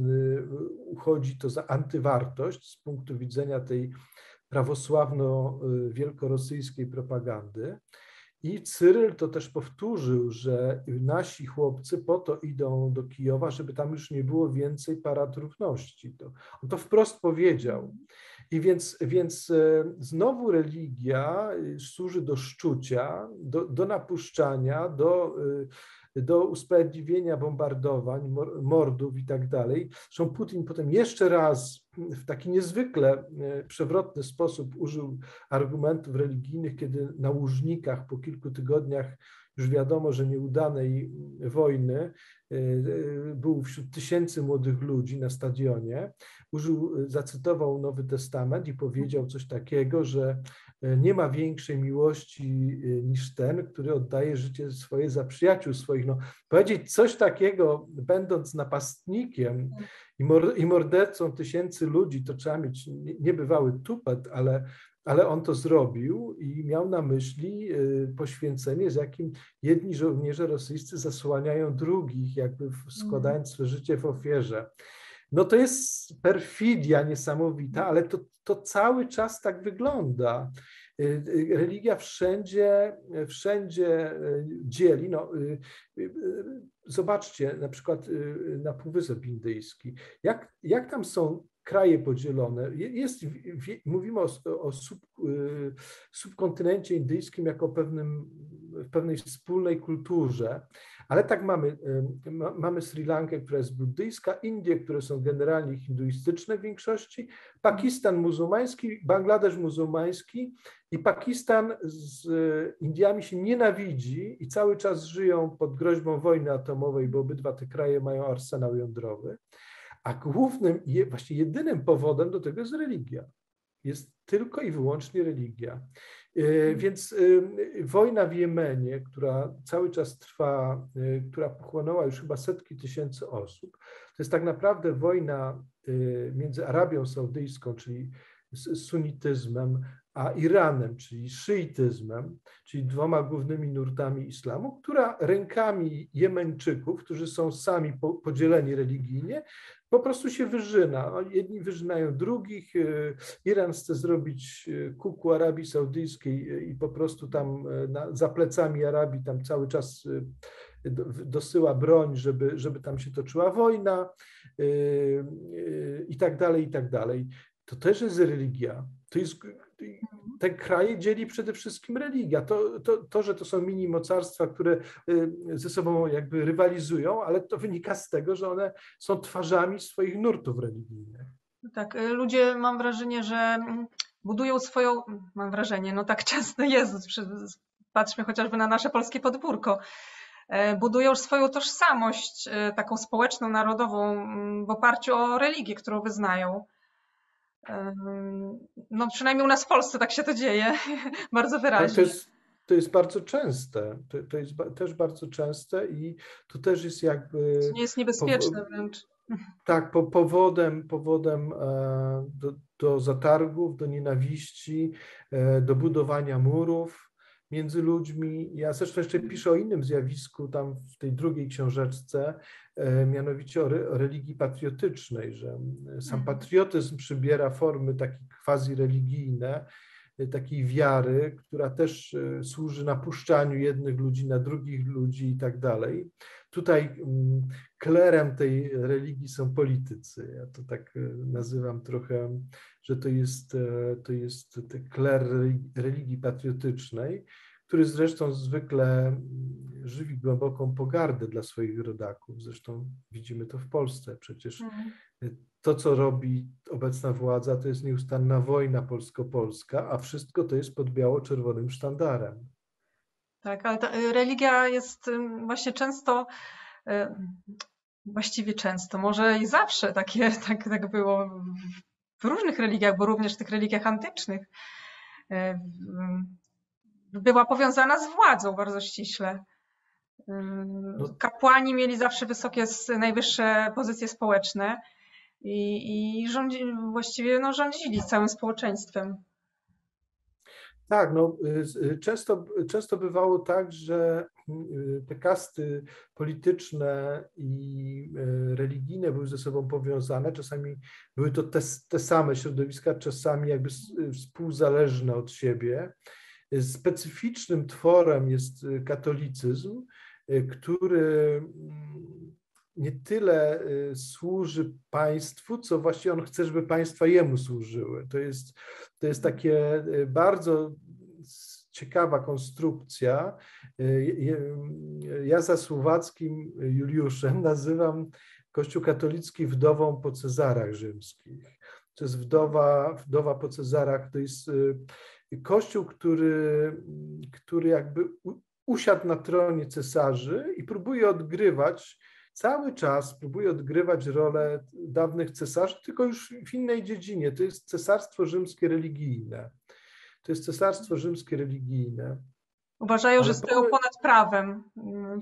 uchodzi to za antywartość z punktu widzenia tej prawosławno-wielkorosyjskiej propagandy. I Cyryl to też powtórzył, że nasi chłopcy po to idą do Kijowa, żeby tam już nie było więcej parad równości. To, on to wprost powiedział. I więc, więc e, znowu religia e, służy do szczucia, do, do napuszczania, do e, do usprawiedliwienia bombardowań, mordów i tak dalej. Zresztą Putin potem jeszcze raz w taki niezwykle e, przewrotny sposób użył argumentów religijnych, kiedy na Łużnikach po kilku tygodniach już wiadomo, że nieudanej wojny e, e, był wśród tysięcy młodych ludzi na stadionie, użył, zacytował Nowy Testament i powiedział coś takiego, że E, nie ma większej miłości e, niż ten, który oddaje życie swoje za przyjaciół swoich. No, powiedzieć coś takiego, będąc napastnikiem i mordercą tysięcy ludzi, to trzeba mieć niebywały tupet, ale, ale on to zrobił i miał na myśli e, poświęcenie, z jakim jedni żołnierze rosyjscy zasłaniają drugich, jakby składając swoje życie w ofierze. No to jest perfidia niesamowita, ale to, to cały czas tak wygląda. Y, y, religia wszędzie, wszędzie y, dzieli. No, zobaczcie na przykład na Półwysep Indyjski. Jak, jak tam są kraje podzielone. Jest, mówimy o, o sub, subkontynencie indyjskim jako pewnym, pewnej wspólnej kulturze, Ale tak mamy, mamy Sri Lankę, która jest buddyjska, Indie, które są generalnie hinduistyczne w większości, Pakistan muzułmański, Bangladesz muzułmański i Pakistan z Indiami się nienawidzi i cały czas żyją pod groźbą wojny atomowej, bo obydwa te kraje mają arsenał jądrowy. A głównym, właśnie jedynym powodem do tego jest religia. Jest tylko i wyłącznie religia. E, mhm. Więc e, wojna w Jemenie, która cały czas trwa, e, która pochłonęła już chyba setki tysięcy osób, to jest tak naprawdę wojna między Arabią Saudyjską, czyli sunityzmem, a Iranem, czyli szyityzmem, czyli dwoma głównymi nurtami islamu, która rękami Jemeńczyków, którzy są sami podzieleni religijnie, po prostu się wyżyna. Jedni wyżynają drugich. E, Iran chce zrobić e, kuku Arabii Saudyjskiej e, i po prostu tam na, za plecami Arabii tam cały czas dosyła broń, żeby, żeby tam się toczyła wojna i tak dalej, i tak dalej. To też jest religia. To jest, te kraje dzieli przede wszystkim religia. To, to, to, że to są mini mocarstwa, które y, ze sobą jakby rywalizują, ale to wynika z tego, że one są twarzami swoich nurtów religijnych. Tak, y, ludzie mam wrażenie, że mm, budują swoją, mam wrażenie, no tak często jest, patrzmy chociażby na nasze polskie podwórko, y, budują swoją tożsamość taką społeczną, narodową mm, w oparciu o religię, którą wyznają. No przynajmniej u nas w Polsce tak się to dzieje, bardzo wyraźnie. To jest, to jest bardzo częste, to, to jest też bardzo częste i to też jest jakby... To nie jest niebezpieczne wręcz. Tak, po, powodem, powodem e, do, do zatargów, do nienawiści, e, do budowania murów, między ludźmi. Ja zresztą jeszcze piszę o innym zjawisku tam w tej drugiej książeczce, e, mianowicie o, re, o religii patriotycznej, że sam mhm. patriotyzm przybiera formy takie quasi-religijne, e, takiej wiary, która też e, służy napuszczaniu jednych ludzi na drugich ludzi i tak dalej. Tutaj mm, klerem tej religii są politycy. Ja to tak nazywam trochę że to jest, e, to jest kler religii patriotycznej, który zresztą zwykle żywi głęboką pogardę dla swoich rodaków. Zresztą widzimy to w Polsce. Przecież mhm. to, co robi obecna władza, to jest nieustanna wojna polsko-polska, a wszystko to jest pod biało-czerwonym sztandarem. Tak, ale y, religia jest właśnie często, właściwie często, może i zawsze takie, tak, tak było w różnych religiach, bo również w tych religiach antycznych, e, była powiązana z władzą bardzo ściśle. E, no. Kapłani mieli zawsze wysokie, najwyższe pozycje społeczne i, i rządzi, właściwie no, rządzili całym społeczeństwem. Tak, no, y, y, często, często bywało tak, że y, te kasty polityczne i religijne były ze sobą powiązane. Czasami były to te, te same środowiska, czasami jakby współzależne od siebie. Specyficznym tworem jest katolicyzm, który mm, nie tyle służy państwu, co właściwie on chce, żeby państwa jemu służyły. To jest, to jest takie bardzo ciekawa konstrukcja. Ja za słowackim Juliuszem nazywam Kościół katolicki wdową po Cezarach rzymskich. To jest wdowa, wdowa po Cezarach, to jest kościół, który, który jakby usiadł na tronie cesarzy i próbuje odgrywać cały czas próbuje odgrywać rolę dawnych cesarzy, tylko już w innej dziedzinie. To jest cesarstwo rzymskie religijne. To jest cesarstwo rzymskie religijne. Uważają, że stoją ponad prawem.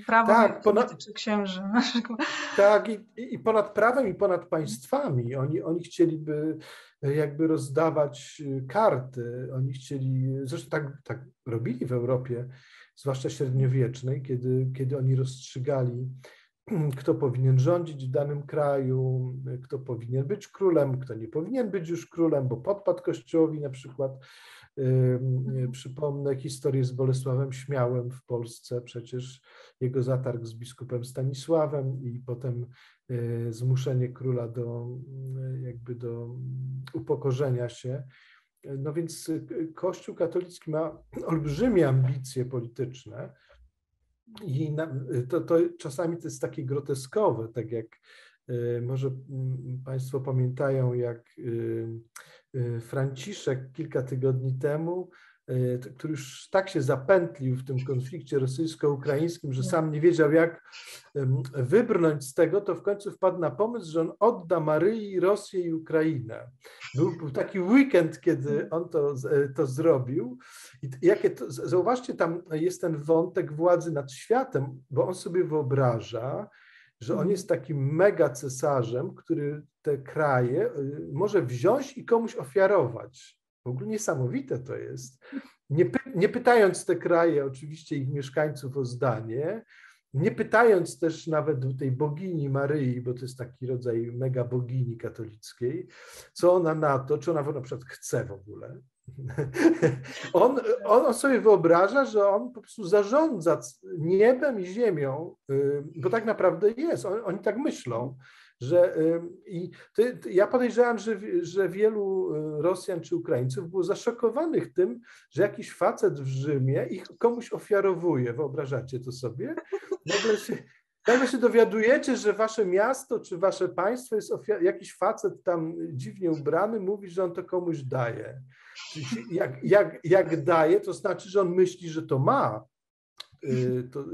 Prawem tak, ponad, księży. Tak, i, i, ponad prawem, i ponad państwami. Oni, oni chcieliby jakby rozdawać karty. Oni chcieli, zresztą tak, tak robili w Europie, zwłaszcza średniowiecznej, kiedy, kiedy oni rozstrzygali kto powinien rządzić w danym kraju, kto powinien być królem, kto nie powinien być już królem, bo podpadł kościołowi na przykład. Przypomnę historię z Bolesławem Śmiałym w Polsce, przecież jego zatarg z biskupem Stanisławem i potem y, zmuszenie króla do jakby do upokorzenia się. No więc y, Kościół katolicki ma olbrzymie ambicje polityczne, I to, to czasami to jest takie groteskowe, tak jak może Państwo pamiętają, jak Franciszek kilka tygodni temu który już tak się zapętlił w tym konflikcie rosyjsko-ukraińskim, że sam nie wiedział, jak wybrnąć z tego, to w końcu wpadł na pomysł, że on odda Maryi Rosję i Ukrainę. Był, był taki weekend, kiedy on to, e, to zrobił. I jakie to, zauważcie, tam jest ten wątek władzy nad światem, bo on sobie wyobraża, że on jest takim mega cesarzem, który te kraje y, może wziąć i komuś ofiarować. W ogóle niesamowite to jest. Nie, py, nie pytając te kraje, oczywiście ich mieszkańców o zdanie, nie pytając też nawet tej bogini Maryi, bo to jest taki rodzaj mega bogini katolickiej, co ona na to, czy ona na przykład chce w ogóle. On, on sobie wyobraża, że on po prostu zarządza niebem i ziemią, y, bo tak naprawdę jest. Oni tak myślą, że i ty, ty, ja podejrzewam, że, że wielu y, Rosjan czy Ukraińców było zaszokowanych tym, że jakiś facet w Rzymie ich komuś ofiarowuje. Wyobrażacie to sobie? Nagle się, się dowiadujecie, że wasze miasto czy wasze państwo jest ofiar- jakiś facet tam dziwnie ubrany, mówi, że on to komuś daje. Jak, jak, jak daje, to znaczy, że on myśli, że to ma. Y, to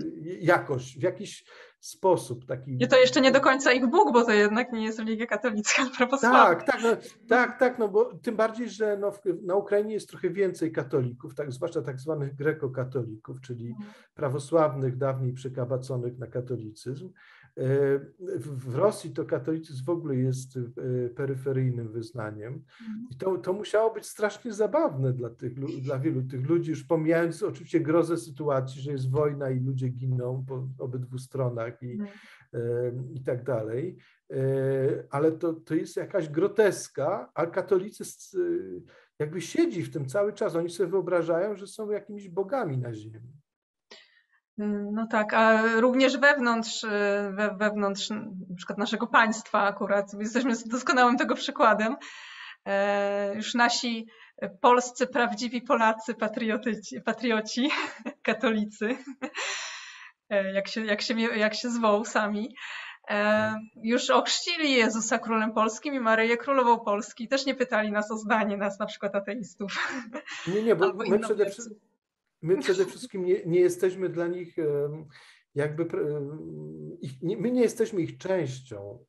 jakoś, w jakiś sposób taki. I to jeszcze nie do końca ich Bóg, bo to jednak nie jest religia katolicka, prawosławna. Tak, tak, no, tak, tak, no bo tym bardziej, że no, w, na Ukrainie jest trochę więcej katolików, tak, zwłaszcza tak zwanych grekokatolików, czyli mhm. prawosławnych, dawniej przekabaconych na katolicyzm. E, w Rosji to katolicyzm w ogóle jest e, peryferyjnym wyznaniem mhm. i to, to musiało być strasznie zabawne dla, tych, dla wielu tych ludzi, już pomijając oczywiście grozę sytuacji, że jest wojna i ludzie giną po obydwu stronach i, mhm. i tak dalej, e, ale to, to jest jakaś groteska, a katolicyzm jakby siedzi w tym cały czas. Oni sobie wyobrażają, że są jakimiś bogami na ziemi. No tak, a również wewnątrz, we, wewnątrz na przykład naszego państwa akurat, jesteśmy doskonałym tego przykładem, e, już nasi polscy, prawdziwi Polacy, patriotyci, patrioci, katolicy, e, jak się, jak, się, jak się zwą sami, e, już ochrzcili Jezusa królem polskim i Maryję królową Polski. Też nie pytali nas o zdanie, nas na przykład ateistów. Nie, nie, bo my przede wszystkim my przede wszystkim nie, nie jesteśmy dla nich jakby, my nie jesteśmy ich częścią.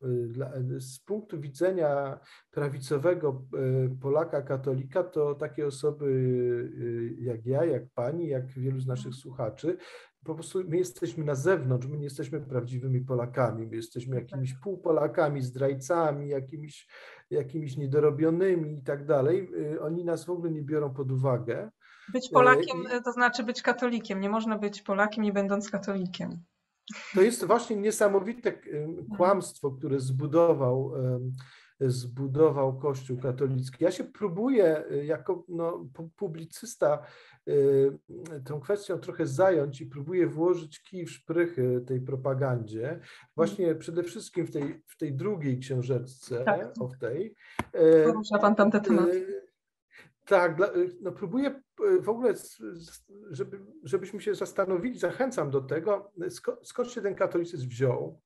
Y, z punktu widzenia prawicowego y, Polaka katolika, to takie osoby y, jak ja, jak pani, jak wielu z naszych słuchaczy, po prostu my jesteśmy na zewnątrz, my nie jesteśmy prawdziwymi Polakami, my jesteśmy jakimiś półpolakami, zdrajcami, jakimiś, jakimiś niedorobionymi i tak dalej. Oni nas w ogóle nie biorą pod uwagę. Być Polakiem e, to znaczy być katolikiem. Nie można być Polakiem nie będąc katolikiem. To jest właśnie niesamowite kłamstwo, które zbudował, zbudował Kościół katolicki. Ja się próbuję e, jako no, publicysta e, tą kwestią trochę zająć i próbuję włożyć kij w szprychy tej propagandzie. Właśnie przede wszystkim w tej, w tej drugiej książeczce, tak. o tej. Porusza Pan tam te tematy tak, no próbuję w ogóle, żeby, żebyśmy się zastanowili, zachęcam do tego, skąd się ten katolicyzm wziął,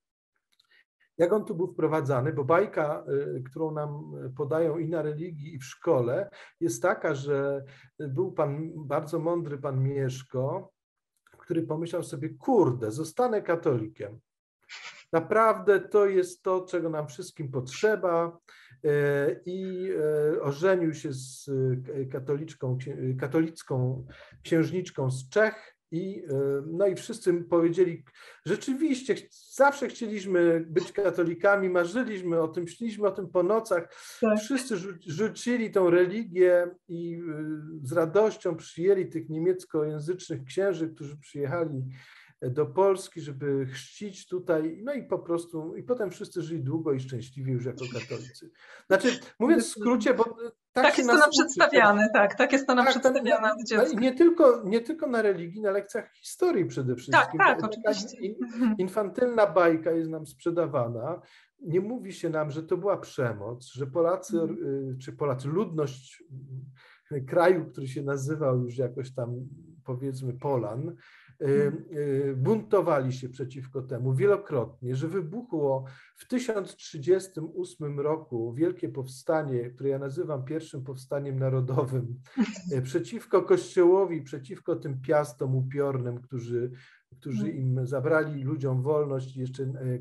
jak on tu był wprowadzany, bo bajka, y, którą nam podają i na religii, i w szkole, jest taka, że był pan, bardzo mądry pan Mieszko, który pomyślał sobie, kurde, zostanę katolikiem. Naprawdę to jest to, czego nam wszystkim potrzeba. E, i e, ożenił się z e, katoliczką, katolicką księżniczką z Czech. I, no i wszyscy powiedzieli, rzeczywiście, zawsze chcieliśmy być katolikami, marzyliśmy o tym, szliśmy o tym po nocach. Tak. Wszyscy rzucili tą religię i z radością przyjęli tych niemieckojęzycznych księży, którzy przyjechali do Polski, żeby chrzcić tutaj, no i po prostu, i potem wszyscy żyli długo i szczęśliwie już jako katolicy. Znaczy, mówiąc w skrócie, bo tak, tak jest to nam przedstawiane, tak, tak jest to nam tak, przedstawiane od dziecka. Nie tylko, nie tylko na religii, na lekcjach historii przede tak, wszystkim. Tak, tak, oczywiście. Infantylna bajka jest nam sprzedawana. Nie mówi się nam, że to była przemoc, że Polacy, mhm. czy Polacy, ludność kraju, który się nazywał już jakoś tam powiedzmy Polan, buntowali się przeciwko temu wielokrotnie, że wybuchło w 1038 roku wielkie powstanie, które ja nazywam pierwszym powstaniem narodowym, przeciwko Kościołowi, przeciwko tym piastom upiornym, którzy którzy mhm. im zabrali ludziom wolność i jeszcze e, e,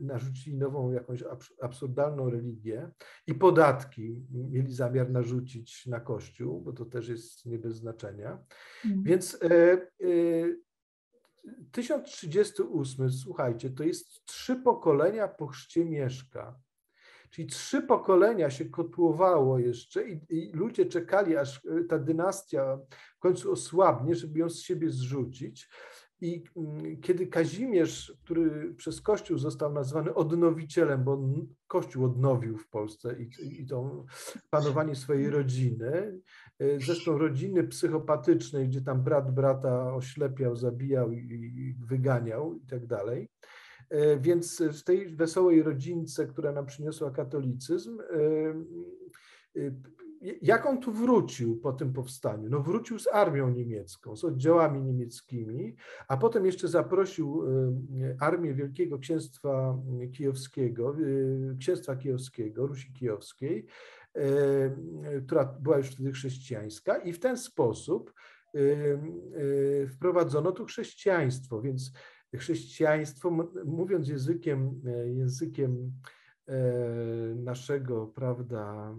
narzucili nową jakąś absurdalną religię i podatki mieli zamiar narzucić na Kościół, bo to też jest nie bez znaczenia. Mhm. Więc e, e, 1038, słuchajcie, to jest trzy pokolenia po chrzcie Mieszka. Czyli trzy pokolenia się kotłowało jeszcze i, i, ludzie czekali, aż ta dynastia w końcu osłabnie, żeby ją z siebie zrzucić. I mm, kiedy Kazimierz, który przez Kościół został nazwany odnowicielem, bo Kościół odnowił w Polsce i, i to panowanie swojej rodziny, e, zresztą rodziny psychopatycznej, gdzie tam brat brata oślepiał, zabijał i wyganiał i tak dalej. E, więc w tej wesołej rodzince, która nam przyniosła katolicyzm, e, jak on tu wrócił po tym powstaniu? No wrócił z armią niemiecką, z oddziałami niemieckimi, a potem jeszcze zaprosił y, armię Wielkiego Księstwa Kijowskiego, y, Księstwa Kijowskiego, Rusi Kijowskiej, y, która była już wtedy chrześcijańska i w ten sposób wprowadzono tu chrześcijaństwo, więc chrześcijaństwo, mówiąc językiem, językiem naszego, prawda,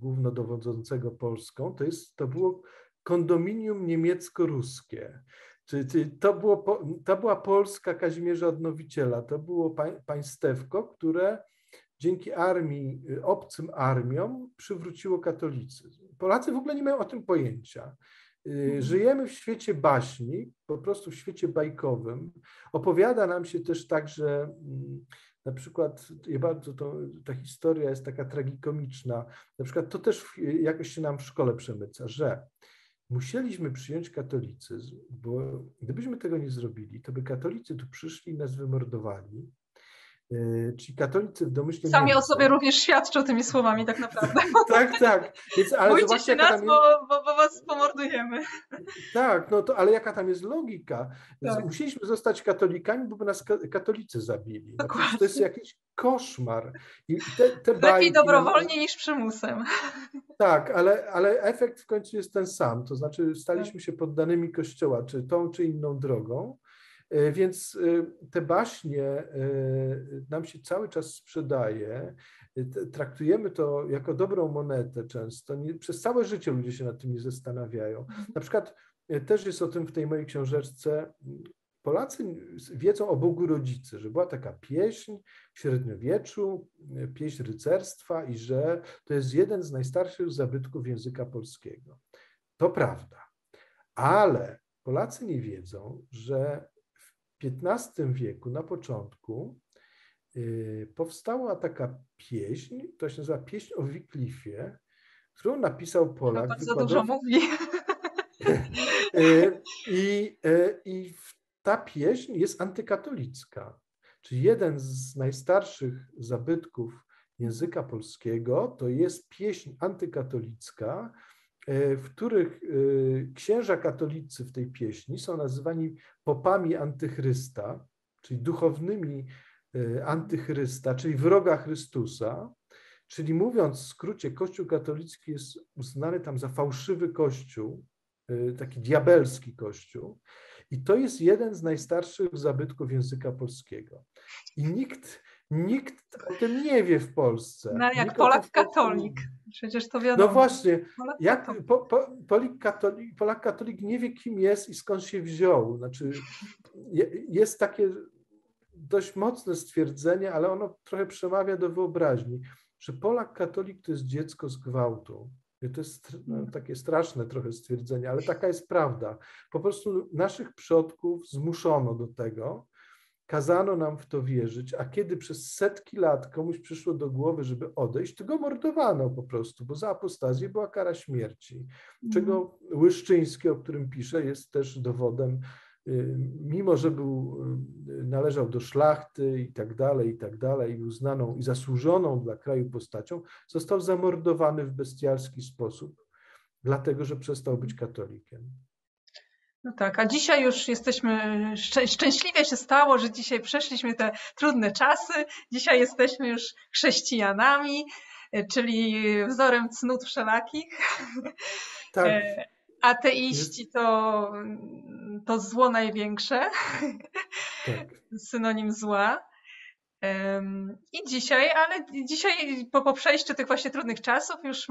głównodowodzącego Polską, to, jest, to było kondominium niemiecko-ruskie. Czyli to, było, to była Polska Kazimierza Odnowiciela, to było państewko, które dzięki armii, obcym armiom przywróciło katolicyzm. Polacy w ogóle nie mają o tym pojęcia. Mhm. Żyjemy w świecie baśni, po prostu w świecie bajkowym. Opowiada nam się też tak, że mm, na przykład bardzo to, ta historia jest taka tragikomiczna. Na przykład to też jakoś się nam w szkole przemyca, że musieliśmy przyjąć katolicyzm, bo gdybyśmy tego nie zrobili, to by katolicy tu przyszli i nas wymordowali. E, czyli katolicy w domyśle. Sami o sobie również świadczą tymi słowami, tak naprawdę. tak, tak. Więc, ale Bójcie się nas, jest... bo, bo, bo, was pomordujemy. tak, no to ale jaka tam jest logika? Tak. Musieliśmy zostać katolikami, bo by nas katolicy zabili. No, to jest jakiś koszmar. I te, te Lepiej bajki, dobrowolnie no, niż przymusem. Tak, ale, ale efekt w końcu jest ten sam. To znaczy, staliśmy tak. się poddanymi Kościoła, czy tą, czy inną drogą. E, więc e, te baśnie e, nam się cały czas sprzedaje. Traktujemy to jako dobrą monetę często. Przez całe życie ludzie się nad tym nie zastanawiają. Mhm. Na przykład też jest o tym w tej mojej książeczce. Polacy wiedzą o Bogu Rodzicy, że była taka pieśń w średniowieczu, pieśń rycerstwa i że to jest jeden z najstarszych zabytków języka polskiego. To prawda, ale Polacy nie wiedzą, że XV wieku, na początku, y, powstała taka pieśń, to się nazywa Pieśń o Wyklifie, którą napisał Polak. No, bardzo dużo mówi. Y, I, y, I ta pieśń jest antykatolicka. Czyli jeden z najstarszych zabytków języka polskiego to jest pieśń antykatolicka, w których e, księża katolicy w tej pieśni są nazywani popami antychrysta, czyli duchownymi e, antychrysta, czyli wroga Chrystusa. Czyli mówiąc w skrócie, Kościół katolicki jest uznany tam za fałszywy kościół, taki diabelski kościół. I to jest jeden z najstarszych zabytków języka polskiego. I nikt, nikt o tym nie wie w Polsce. No, jak Polak katolik. Przecież to wiadomo. No właśnie, Polak jak po, po, Polak, katolik, Polak katolik nie wie, kim jest i skąd się wziął. Znaczy, jest takie dość mocne stwierdzenie, ale ono trochę przemawia do wyobraźni, że Polak katolik to jest dziecko z gwałtu. To jest no, mm. takie straszne trochę stwierdzenie, ale taka jest prawda. Po prostu naszych przodków zmuszono do tego, Kazano nam w to wierzyć, a kiedy przez setki lat komuś przyszło do głowy, żeby odejść, to go mordowano po prostu, bo za apostazję była kara śmierci. Czego mhm. Łyszczyński, o którym piszę, jest też dowodem, y, mimo że był, y, należał do szlachty i tak dalej, i tak dalej, i uznaną i zasłużoną dla kraju postacią, został zamordowany w bestialski sposób, dlatego że przestał być katolikiem. No tak, a dzisiaj już jesteśmy, szczęśliwie się stało, że dzisiaj przeszliśmy te trudne czasy. Dzisiaj jesteśmy już chrześcijanami, czyli wzorem cnót wszelakich. Tak. E, ateiści to, to zło największe, tak. synonim zła. I dzisiaj, ale dzisiaj po, po przejściu tych właśnie trudnych czasów już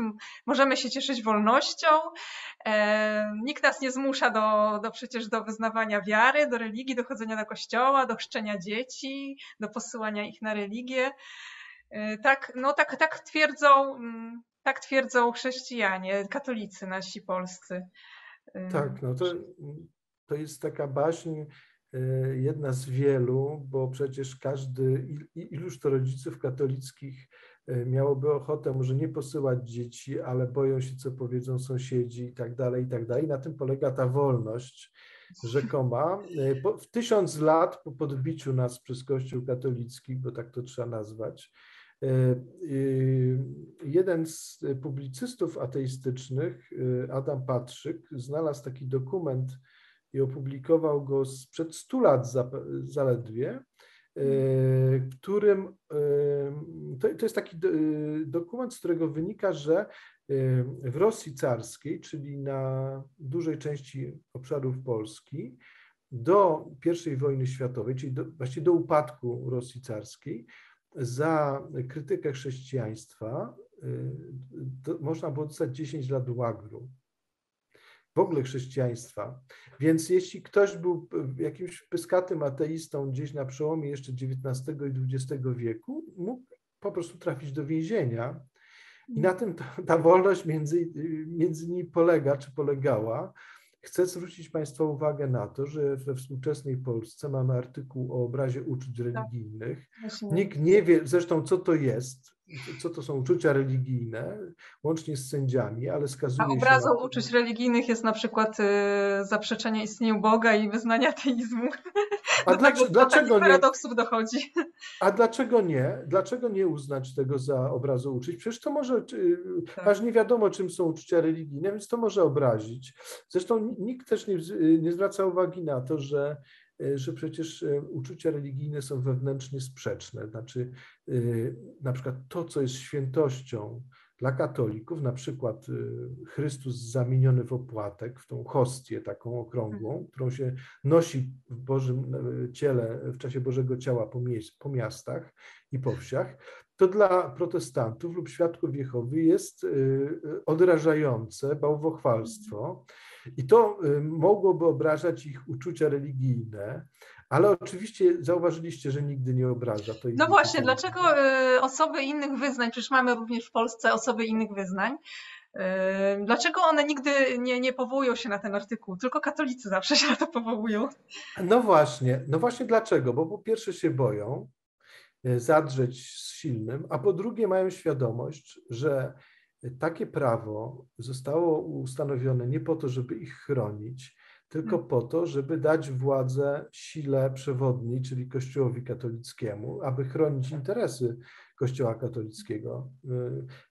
możemy się cieszyć wolnością. Nikt nas nie zmusza do, do przecież do wyznawania wiary, do religii, do chodzenia do kościoła, do chrzczenia dzieci, do posyłania ich na religię. E, tak, no tak, tak twierdzą, tak twierdzą chrześcijanie, katolicy nasi polscy. Tak, no to, to jest taka baśń jedna z wielu, bo przecież każdy, iluż to rodziców katolickich e, miałoby ochotę może nie posyłać dzieci, ale boją się, co powiedzą sąsiedzi i tak dalej, i tak dalej. Na tym polega ta wolność rzekoma. E, w tysiąc lat po podbiciu nas przez Kościół katolicki, bo tak to trzeba nazwać, jeden z publicystów ateistycznych, Adam Patrzyk, znalazł taki dokument, i opublikował go sprzed 100 lat zaledwie, e, którym e, to, jest taki dokument, z którego wynika, że e, w Rosji carskiej, czyli na dużej części obszarów Polski, do I wojny światowej, czyli do, właściwie do upadku Rosji carskiej, za krytykę chrześcijaństwa można było dostać 10 lat łagru w ogóle chrześcijaństwa. Więc jeśli ktoś był jakimś pyskatym ateistą gdzieś na przełomie jeszcze XIX i XX wieku, mógł po prostu trafić do więzienia. I na tym ta, ta wolność między, między nimi polega, czy polegała. Chcę zwrócić Państwa uwagę na to, że we współczesnej Polsce mamy artykuł o obrazie uczuć tak. religijnych. Nikt nie wie zresztą, co to jest co to są uczucia religijne, łącznie z sędziami, ale skazuje A obrazą się... uczuć religijnych jest na przykład y, zaprzeczenie istnieniu Boga i wyznania ateizmu. A do dlaczego, tego, dlaczego do paradoksów dochodzi. A dlaczego nie? Dlaczego nie uznać tego za obrazu uczuć? Przecież to może, tak. aż nie wiadomo, czym są uczucia religijne, więc to może obrazić. Zresztą nikt też nie, nie zwraca uwagi na to, że że przecież e, uczucia religijne są wewnętrznie sprzeczne. Znaczy, e, na przykład to, co jest świętością dla katolików, na przykład Chrystus zamieniony w opłatek, w tą hostię taką okrągłą, mhm. którą się nosi w Bożym ciele, w czasie Bożego ciała po, po miastach i po wsiach, to dla protestantów lub świadków Jehowy jest odrażające bałwochwalstwo. I to y, mogłoby obrażać ich uczucia religijne, ale oczywiście zauważyliście, że nigdy nie obraża. To no właśnie, dlaczego y, osoby innych wyznań, przecież mamy również w Polsce osoby innych wyznań, y, Dlaczego one nigdy nie, nie powołują się na ten artykuł? Tylko katolicy zawsze się na to powołują. No właśnie, no właśnie dlaczego? Bo po pierwsze się boją zadrzeć z silnym, a po drugie mają świadomość, że takie prawo zostało ustanowione nie po to, żeby ich chronić, tylko hmm. po to, żeby dać władzę sile przewodniej, czyli Kościołowi katolickiemu, aby chronić interesy Kościoła katolickiego.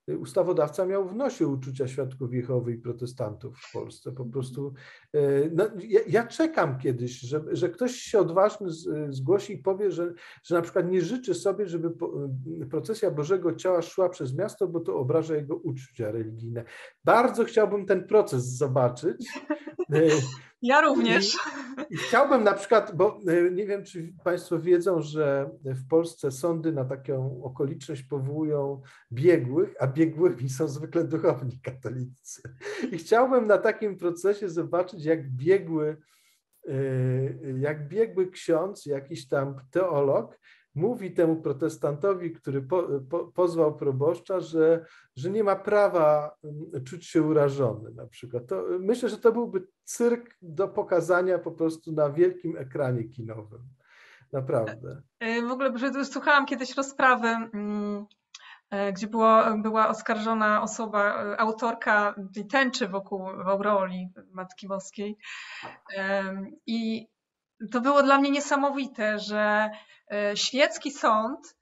Y, y, ustawodawca miał w nosie uczucia świadków Jehowy i protestantów w Polsce. Po prostu y, no, ja, ja, czekam kiedyś, że, że ktoś się odważny zgłosi i powie, że, że na przykład nie życzy sobie, żeby procesja Bożego Ciała szła przez miasto, bo to obraża jego uczucia religijne. Bardzo chciałbym ten proces zobaczyć. Ja również. I, I, chciałbym na przykład, bo nie wiem, czy Państwo wiedzą, że w Polsce sądy na taką okoliczność powołują biegłych, a biegłymi są zwykle duchowni katolicy. I chciałbym na takim procesie zobaczyć, jak biegły, jak biegły ksiądz, jakiś tam teolog, mówi temu protestantowi, który po, po, pozwał proboszcza, że, że nie ma prawa mm, czuć się urażony na przykład. To, myślę, że to byłby cyrk do pokazania po prostu na wielkim ekranie kinowym. Naprawdę. E, w ogóle słuchałam kiedyś rozprawy, mm, e, gdzie była, była oskarżona osoba, e, autorka tej tęczy wokół w Matki Boskiej. I to było dla mnie niesamowite, że świecki sąd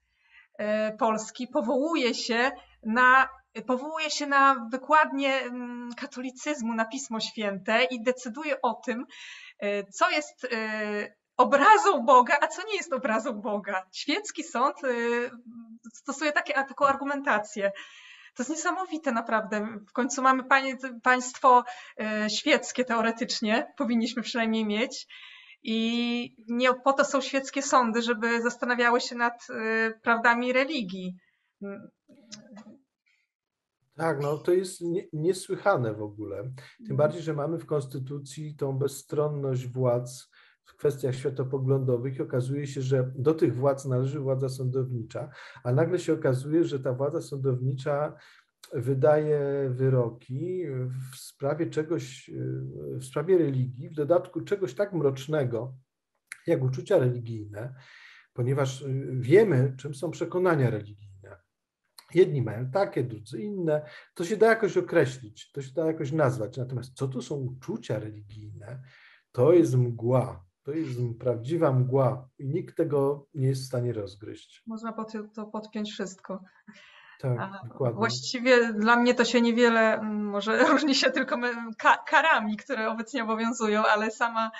polski powołuje się na powołuje się na wykładnię mm, katolicyzmu, na Pismo Święte i decyduje o tym, co jest obrazą Boga, a co nie jest obrazą Boga. Świecki sąd stosuje takie, taką argumentację. To jest niesamowite naprawdę. W końcu mamy państwo świeckie teoretycznie, powinniśmy przynajmniej mieć. I nie po to są świeckie sądy, żeby zastanawiały się nad y, prawdami religii. Tak, no to jest nie, niesłychane w ogóle. Tym mhm. bardziej, że mamy w Konstytucji tą bezstronność władz w kwestiach światopoglądowych i okazuje się, że do tych władz należy władza sądownicza, a nagle się okazuje, że ta władza sądownicza wydaje wyroki w sprawie czegoś, w sprawie religii, w dodatku czegoś tak mrocznego, jak uczucia religijne, ponieważ wiemy, czym są przekonania religijne. Jedni mają takie, drudzy inne. To się da jakoś określić, to się da jakoś nazwać. Natomiast co to są uczucia religijne? To jest mgła. To jest prawdziwa mgła i nikt tego nie jest w stanie rozgryźć. Można pod to podpiąć wszystko. Tak, dokładnie. Właściwie dla mnie to się niewiele, mm, może różni się tylko karami, które obecnie obowiązują, ale sama,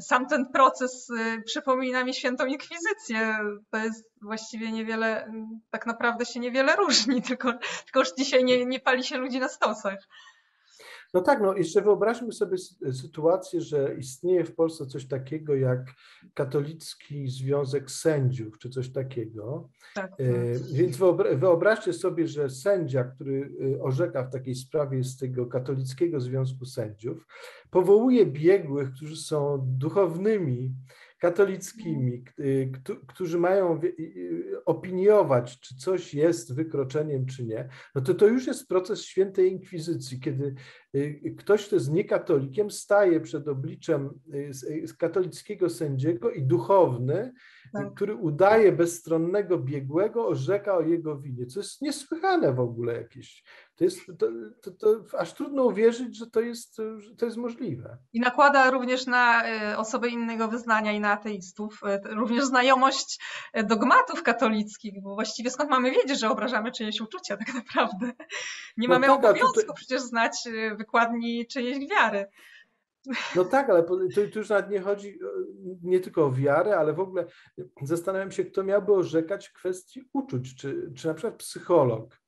sam ten proces y, przypomina mi świętą inkwizycję. To jest właściwie niewiele, mm, tak naprawdę się niewiele różni, tylko, tylko już dzisiaj nie, nie pali się ludzi na stosach. No tak, no jeszcze wyobraźmy sobie sytuację, że istnieje w Polsce coś takiego jak katolicki związek sędziów, czy coś takiego. Tak, e, tak. Więc wyobraźcie sobie, że sędzia, który e, orzeka w takiej sprawie z tego katolickiego związku sędziów, powołuje biegłych, którzy są duchownymi katolickimi, y, którzy mają y, opiniować, czy coś jest wykroczeniem, czy nie, no to to już jest proces świętej inkwizycji, kiedy y, ktoś, kto jest niekatolikiem, staje przed obliczem katolickiego sędziego i duchowny, tak. który udaje bezstronnego biegłego, orzeka o jego winie, co jest niesłychane w ogóle jakieś. To jest, to, to, to, aż trudno uwierzyć, że to jest, że to jest możliwe. I nakłada również na e, osoby innego wyznania i na ateistów e, również znajomość e, dogmatów katolickich, bo właściwie skąd mamy wiedzieć, że obrażamy czyjeś uczucia tak naprawdę? Nie no mamy tak, obowiązku tutaj... przecież znać wykładni czyjejś wiary. No tak, ale to, to, już nawet nie chodzi nie tylko o wiarę, ale w ogóle zastanawiam się, kto miałby orzekać w kwestii uczuć, czy, czy na przykład psycholog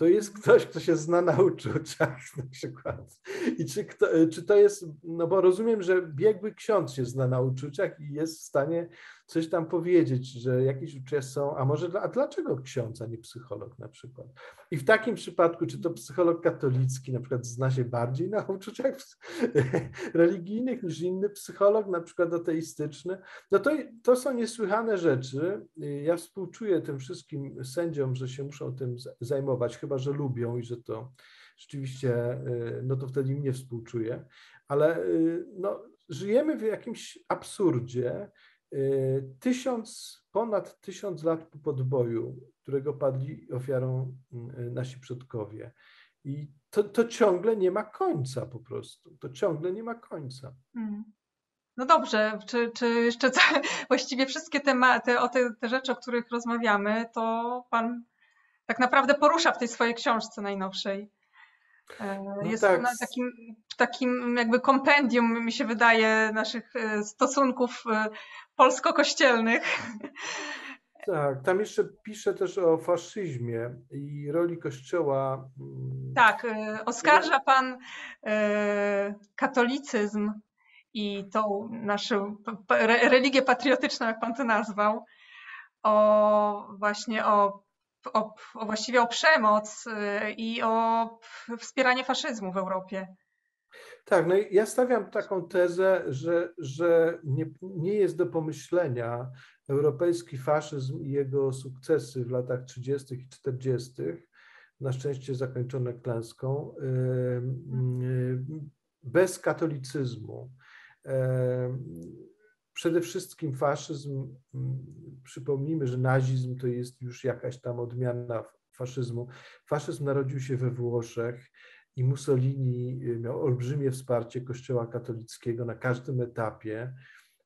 to jest ktoś, kto się zna na uczuciach na przykład. I czy, kto, czy to jest, no bo rozumiem, że biegły ksiądz się zna na uczuciach i jest w stanie coś tam powiedzieć, że jakieś uczucia są, a może, a dlaczego ksiądz, a nie psycholog na przykład? I w takim przypadku, czy to psycholog katolicki na przykład zna się bardziej na uczuciach religijnych niż inny psycholog, na przykład ateistyczny? No to, to są niesłychane rzeczy. Ja współczuję tym wszystkim sędziom, że się muszą tym zajmować, chyba że lubią i że to rzeczywiście, y, no to wtedy im nie współczuję, ale y, no, żyjemy w jakimś absurdzie, tysiąc, ponad tysiąc lat po podboju, którego padli ofiarą y, nasi przodkowie. I to, to ciągle nie ma końca po prostu. To ciągle nie ma końca. Hmm. No dobrze, czy, czy jeszcze co, właściwie wszystkie te, te, te, te rzeczy, o których rozmawiamy, to Pan tak naprawdę porusza w tej swojej książce najnowszej. E, no jest tak. takim, takim jakby kompendium, mi się wydaje, naszych e, stosunków e, polsko-kościelnych. Tak, tam jeszcze pisze też o faszyzmie i roli Kościoła. Mm, tak, oskarża Pan katolicyzm i tą naszą religię patriotyczną, jak Pan to nazwał, o właśnie o o, o właściwie o przemoc y, i o wspieranie faszyzmu w Europie. Tak, no ja stawiam taką tezę, że, że nie, nie jest do pomyślenia europejski faszyzm i jego sukcesy w latach 30. i 40., na szczęście zakończone klęską, bez katolicyzmu. Przede wszystkim faszyzm, przypomnijmy, że nazizm to jest już jakaś tam odmiana faszyzmu. Faszyzm narodził się we Włoszech i Mussolini y, miał olbrzymie wsparcie Kościoła katolickiego na każdym etapie.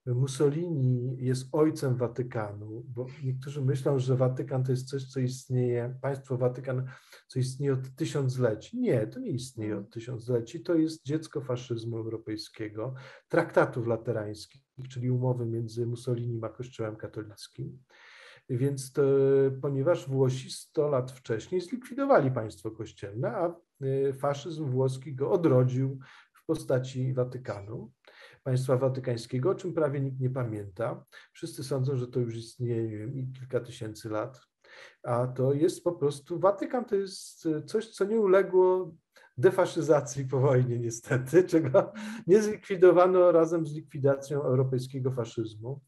Mussolini jest ojcem Watykanu, bo niektórzy myślą, że Watykan to jest coś, co istnieje, państwo Watykan, co istnieje od tysiącleci. Nie, to nie istnieje od tysiącleci. To jest dziecko faszyzmu europejskiego, traktatów laterańskich, czyli umowy między Mussolini a Kościołem katolickim. Więc to, ponieważ Włosi 100 lat wcześniej zlikwidowali państwo kościelne, a y, faszyzm włoski go odrodził w postaci Watykanu państwa watykańskiego, o czym prawie nikt nie pamięta. Wszyscy sądzą, że to już istnieje kilka tysięcy lat, a to jest po prostu, Watykan to jest coś, co nie uległo defaszyzacji po wojnie niestety, czego nie zlikwidowano razem z likwidacją europejskiego faszyzmu.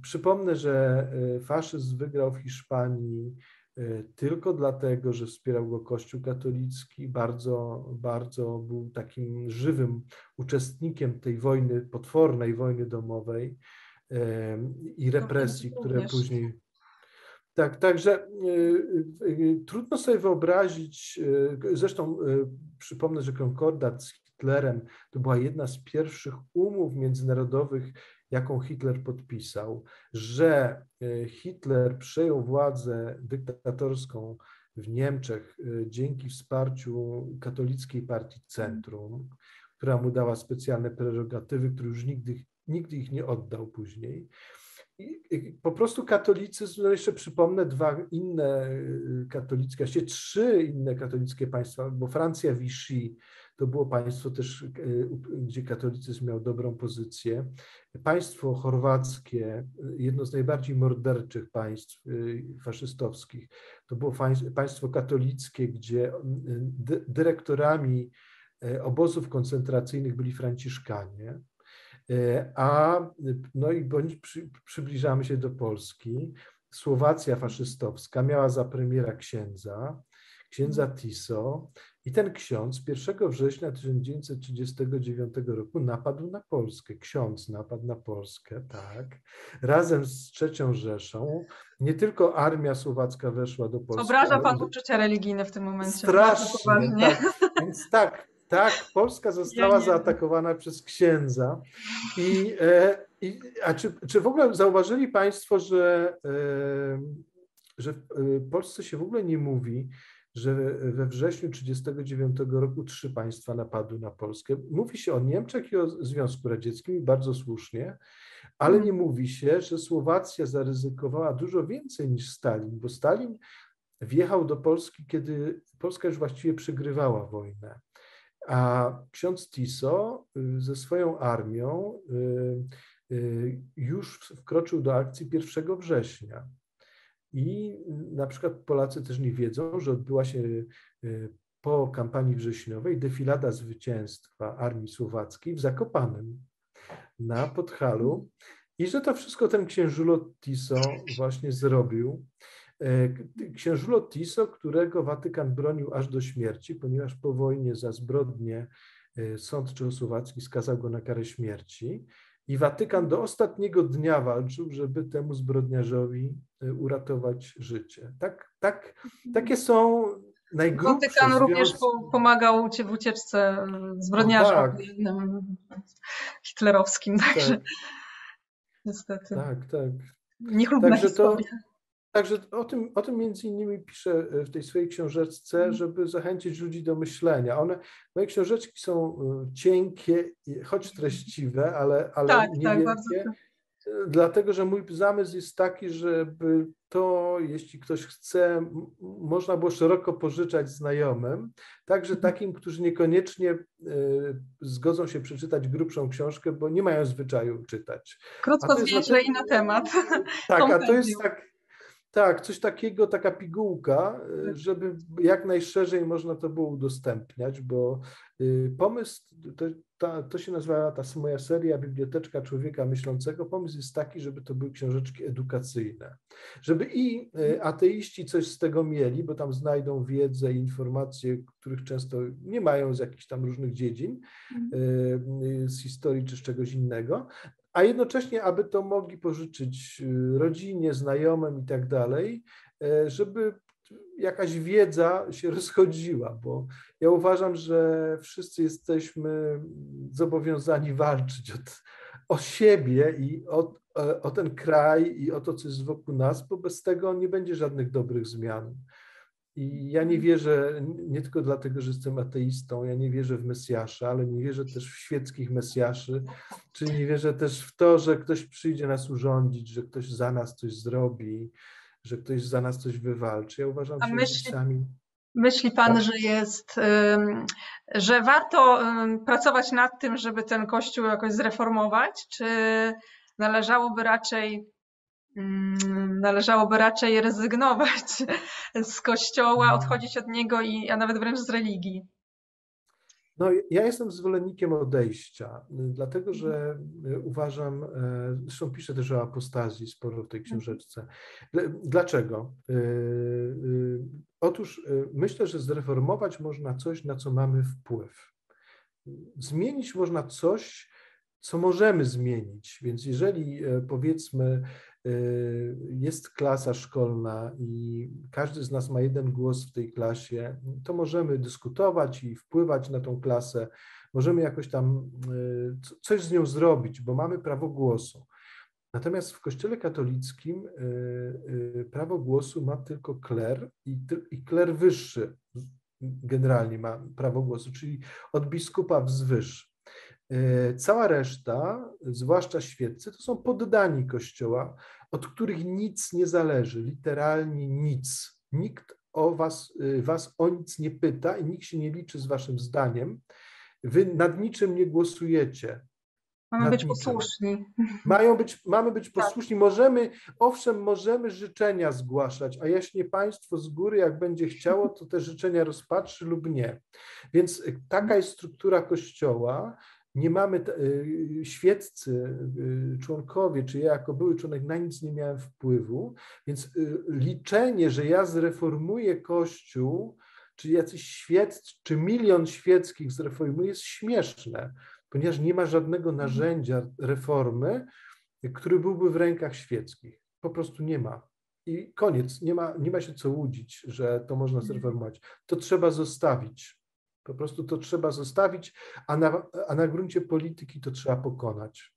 Przypomnę, że e, faszyzm wygrał w Hiszpanii e, tylko dlatego, że wspierał go Kościół katolicki, bardzo, bardzo był takim żywym uczestnikiem tej wojny, potwornej wojny domowej e, i represji, które później. Tak, także trudno sobie wyobrazić, zresztą przypomnę, że konkordat z Hitlerem to była jedna z pierwszych umów międzynarodowych, jaką Hitler podpisał, że e, Hitler przejął władzę dyktatorską w Niemczech e, dzięki wsparciu katolickiej partii Centrum, która mu dała specjalne prerogatywy, które już nigdy, nigdy ich nie oddał później. Po prostu katolicyzm, no jeszcze przypomnę dwa inne e, katolickie, właściwie trzy inne katolickie państwa, bo Francja Vichy to było państwo też, e, gdzie katolicyzm miał dobrą pozycję. Państwo chorwackie, jedno z najbardziej morderczych państw e, faszystowskich, to było państwo katolickie, gdzie dyrektorami obozów koncentracyjnych byli Franciszkanie. A no i bądź przy, przybliżamy się do Polski. Słowacja faszystowska miała za premiera księdza, księdza Tiso, i ten ksiądz 1 września 1939 roku napadł na Polskę. Ksiądz napadł na Polskę, tak. Razem z trzecią Rzeszą. Nie tylko armia słowacka weszła do Polski. Obraża pan ale... uczucia religijne w tym momencie. Strasznie. Tak. Więc tak, tak, Polska została ja zaatakowana przez księdza. I, e, i, a czy, czy w ogóle zauważyli Państwo, że, e, że w Polsce się w ogóle nie mówi, że we wrześniu 1939 roku trzy państwa napadły na Polskę. Mówi się o Niemczech i o Związku Radzieckim i bardzo słusznie, ale nie mówi się, że Słowacja zaryzykowała dużo więcej niż Stalin, bo Stalin wjechał do Polski, kiedy Polska już właściwie przegrywała wojnę. A ksiądz Tiso y, ze swoją armią y, y, już wkroczył do akcji 1 września. I na przykład Polacy też nie wiedzą, że odbyła się po kampanii wrześniowej defilada zwycięstwa Armii Słowackiej w Zakopanem na Podhalu i że to wszystko ten księżulot Tiso właśnie zrobił. E, księżulot Tiso, którego Watykan bronił aż do śmierci, ponieważ po wojnie za zbrodnie e, sąd czechosłowacki skazał go na karę śmierci i Watykan do ostatniego dnia walczył, żeby temu zbrodniarzowi e, uratować życie. Tak, tak, takie są najgrubsze Watykan związki. również pomagał w ucieczce zbrodniarzom no tak. hitlerowskim, także tak. niestety. Tak, tak. Niechlubna Także historia. to, Także o tym, o tym między innymi piszę w tej swojej książeczce, mhm. żeby zachęcić ludzi do myślenia. One, moje książeczki są y, cienkie, choć treściwe, ale, ale tak, tak niewielkie. Tak, dlatego, że mój zamysł jest taki, żeby to, jeśli ktoś chce, można było szeroko pożyczać znajomym, także mhm. takim, którzy niekoniecznie zgodzą się przeczytać grubszą książkę, bo nie mają zwyczaju czytać. Krótko, zwięźle i na temat. Tak, a to jest tak tak, coś takiego, taka pigułka, y, tak. żeby jak najszerzej można to było udostępniać, bo y, pomysł, to, ta, to się nazywa ta moja seria Biblioteczka Człowieka Myślącego. Pomysł jest taki, żeby to były książeczki edukacyjne, żeby i y, mhm. ateiści coś z tego mieli, bo tam znajdą wiedzę i informacje, których często nie mają z jakichś tam różnych dziedzin, mhm. z historii czy z czegoś innego, a jednocześnie, aby to mogli pożyczyć y, rodzinie, znajomym i tak dalej, e, żeby jakaś wiedza się rozchodziła, bo ja uważam, że wszyscy jesteśmy zobowiązani walczyć od, o siebie i o, o ten kraj i o to, co jest wokół nas, bo bez tego nie będzie żadnych dobrych zmian. I ja nie wierzę, nie tylko dlatego, że jestem ateistą, ja nie wierzę w Mesjasza, ale nie wierzę też w świeckich Mesjaszy, czyli nie wierzę też w to, że ktoś przyjdzie nas urządzić, że ktoś za nas coś zrobi, że ktoś za nas coś wywalczy. Ja uważam, że myśli, sami. Myśli Pan, tak. że jest, że warto pracować nad tym, żeby ten Kościół jakoś zreformować, czy należałoby raczej należałoby raczej rezygnować z kościoła, no. odchodzić od niego i a nawet wręcz z religii. No, ja jestem zwolennikiem odejścia, dlatego że uważam, e, zresztą piszę też o apostazji sporo w tej mhm. książeczce. Dlaczego? E, e, otóż myślę, że zreformować można coś, na co mamy wpływ. Zmienić można coś, co możemy zmienić. Więc jeżeli powiedzmy jest klasa szkolna i każdy z nas ma jeden głos w tej klasie, to możemy dyskutować i wpływać na tą klasę. Możemy jakoś tam y, coś z nią zrobić, bo mamy prawo głosu. Natomiast w Kościele katolickim y, prawo głosu ma tylko kler i, i kler wyższy generalnie ma prawo głosu, czyli od biskupa wzwyż. E, cała reszta, zwłaszcza świeccy, to są poddani Kościoła, od których nic nie zależy, literalnie nic. Nikt o was, e, was o nic nie pyta i nikt się nie liczy z waszym zdaniem. Wy nad niczym nie głosujecie. Mamy być niczym. posłuszni. Mają być, mamy być tak. posłuszni. Możemy, owszem, możemy życzenia zgłaszać, a jaśnie państwo z góry, jak będzie chciało, to te życzenia rozpatrzy lub nie. Więc taka jest struktura Kościoła, nie mamy, y, świeccy y, członkowie, czy ja jako były członek na nic nie miałem wpływu, więc y, liczenie, że ja zreformuję Kościół, czy jacyś świeccy, czy milion świeckich zreformuję, jest śmieszne, ponieważ nie ma żadnego mhm. narzędzia reformy, który byłby w rękach świeckich. Po prostu nie ma. I koniec, nie ma, nie ma się co łudzić, że to można mhm. zreformować. To trzeba zostawić. Po prostu to trzeba zostawić, a na, a na gruncie polityki to trzeba pokonać.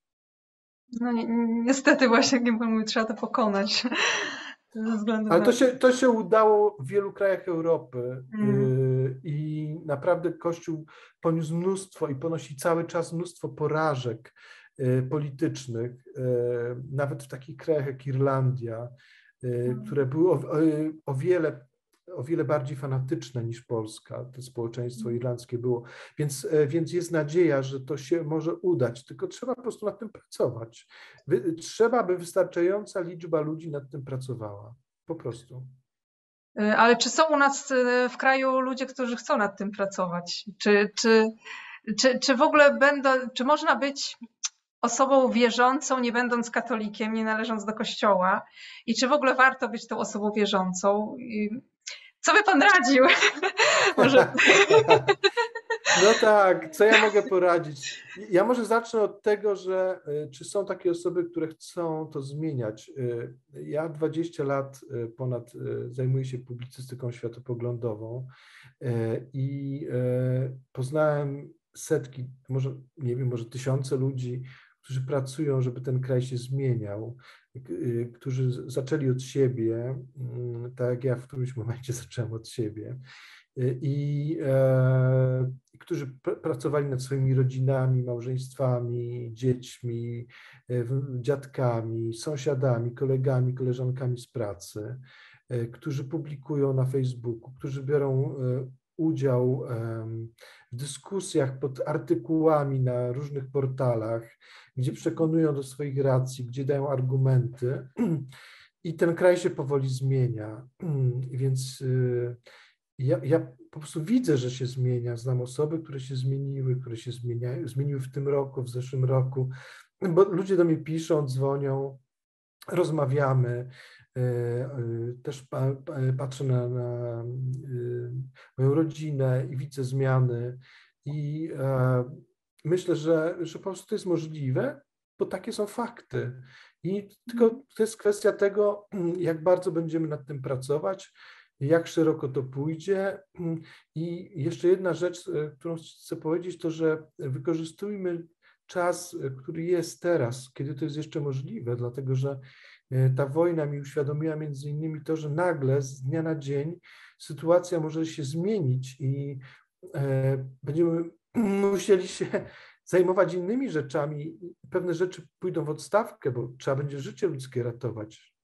No ni niestety właśnie, jak pan mówi, trzeba to pokonać. Ale to się, to się udało w wielu krajach Europy mm. i naprawdę Kościół poniósł mnóstwo i ponosi cały czas mnóstwo porażek y, politycznych, y, nawet w takich krajach jak Irlandia, mm. które były o, o wiele o wiele bardziej fanatyczne niż Polska, to społeczeństwo mhm. irlandzkie było. Więc, e, więc jest nadzieja, że to się może udać, tylko trzeba po prostu nad tym pracować. Trzeba, by wystarczająca liczba ludzi nad tym pracowała. Po prostu. E, ale czy są u nas e, w kraju ludzie, którzy chcą nad tym pracować? Czy, czy, czy, czy w ogóle będą, czy można być osobą wierzącą, nie będąc katolikiem, nie należąc do kościoła? I czy w ogóle warto być tą osobą wierzącą? Co by pan radził? może... No tak, co ja mogę poradzić? Ja może zacznę od tego, że e, czy są takie osoby, które chcą to zmieniać. E, ja 20 lat e, ponad zajmuję się publicystyką światopoglądową i poznałem setki, może nie wiem, może tysiące ludzi, którzy pracują, żeby ten kraj się zmieniał, y, którzy zaczęli od siebie, mm, tak jak ja w którymś momencie zacząłem od siebie, y, i e, którzy pr pracowali nad swoimi rodzinami, małżeństwami, dziećmi, e, dziadkami, sąsiadami, kolegami, koleżankami z pracy, e, którzy publikują na Facebooku, którzy biorą e, udział w dyskusjach pod artykułami na różnych portalach, gdzie przekonują do swoich racji, gdzie dają argumenty. I ten kraj się powoli zmienia. Więc y, ja, ja po prostu widzę, że się zmienia. Znam osoby, które się zmieniły, które się zmieniają, zmieniły w tym roku, w zeszłym roku, bo ludzie do mnie piszą, dzwonią, rozmawiamy. E, e, też patrzę na, na e, moją rodzinę i widzę zmiany i myślę, że, że po prostu to jest możliwe, bo takie są fakty. I tylko to jest kwestia tego, jak bardzo będziemy nad tym pracować, jak szeroko to pójdzie. I jeszcze jedna rzecz, którą chcę powiedzieć, to że wykorzystujmy czas, który jest teraz, kiedy to jest jeszcze możliwe, dlatego że ta wojna mi uświadomiła między innymi to, że nagle z dnia na dzień sytuacja może się zmienić i będziemy musieli się zajmować innymi rzeczami. Pewne rzeczy pójdą w odstawkę, bo trzeba będzie życie ludzkie ratować.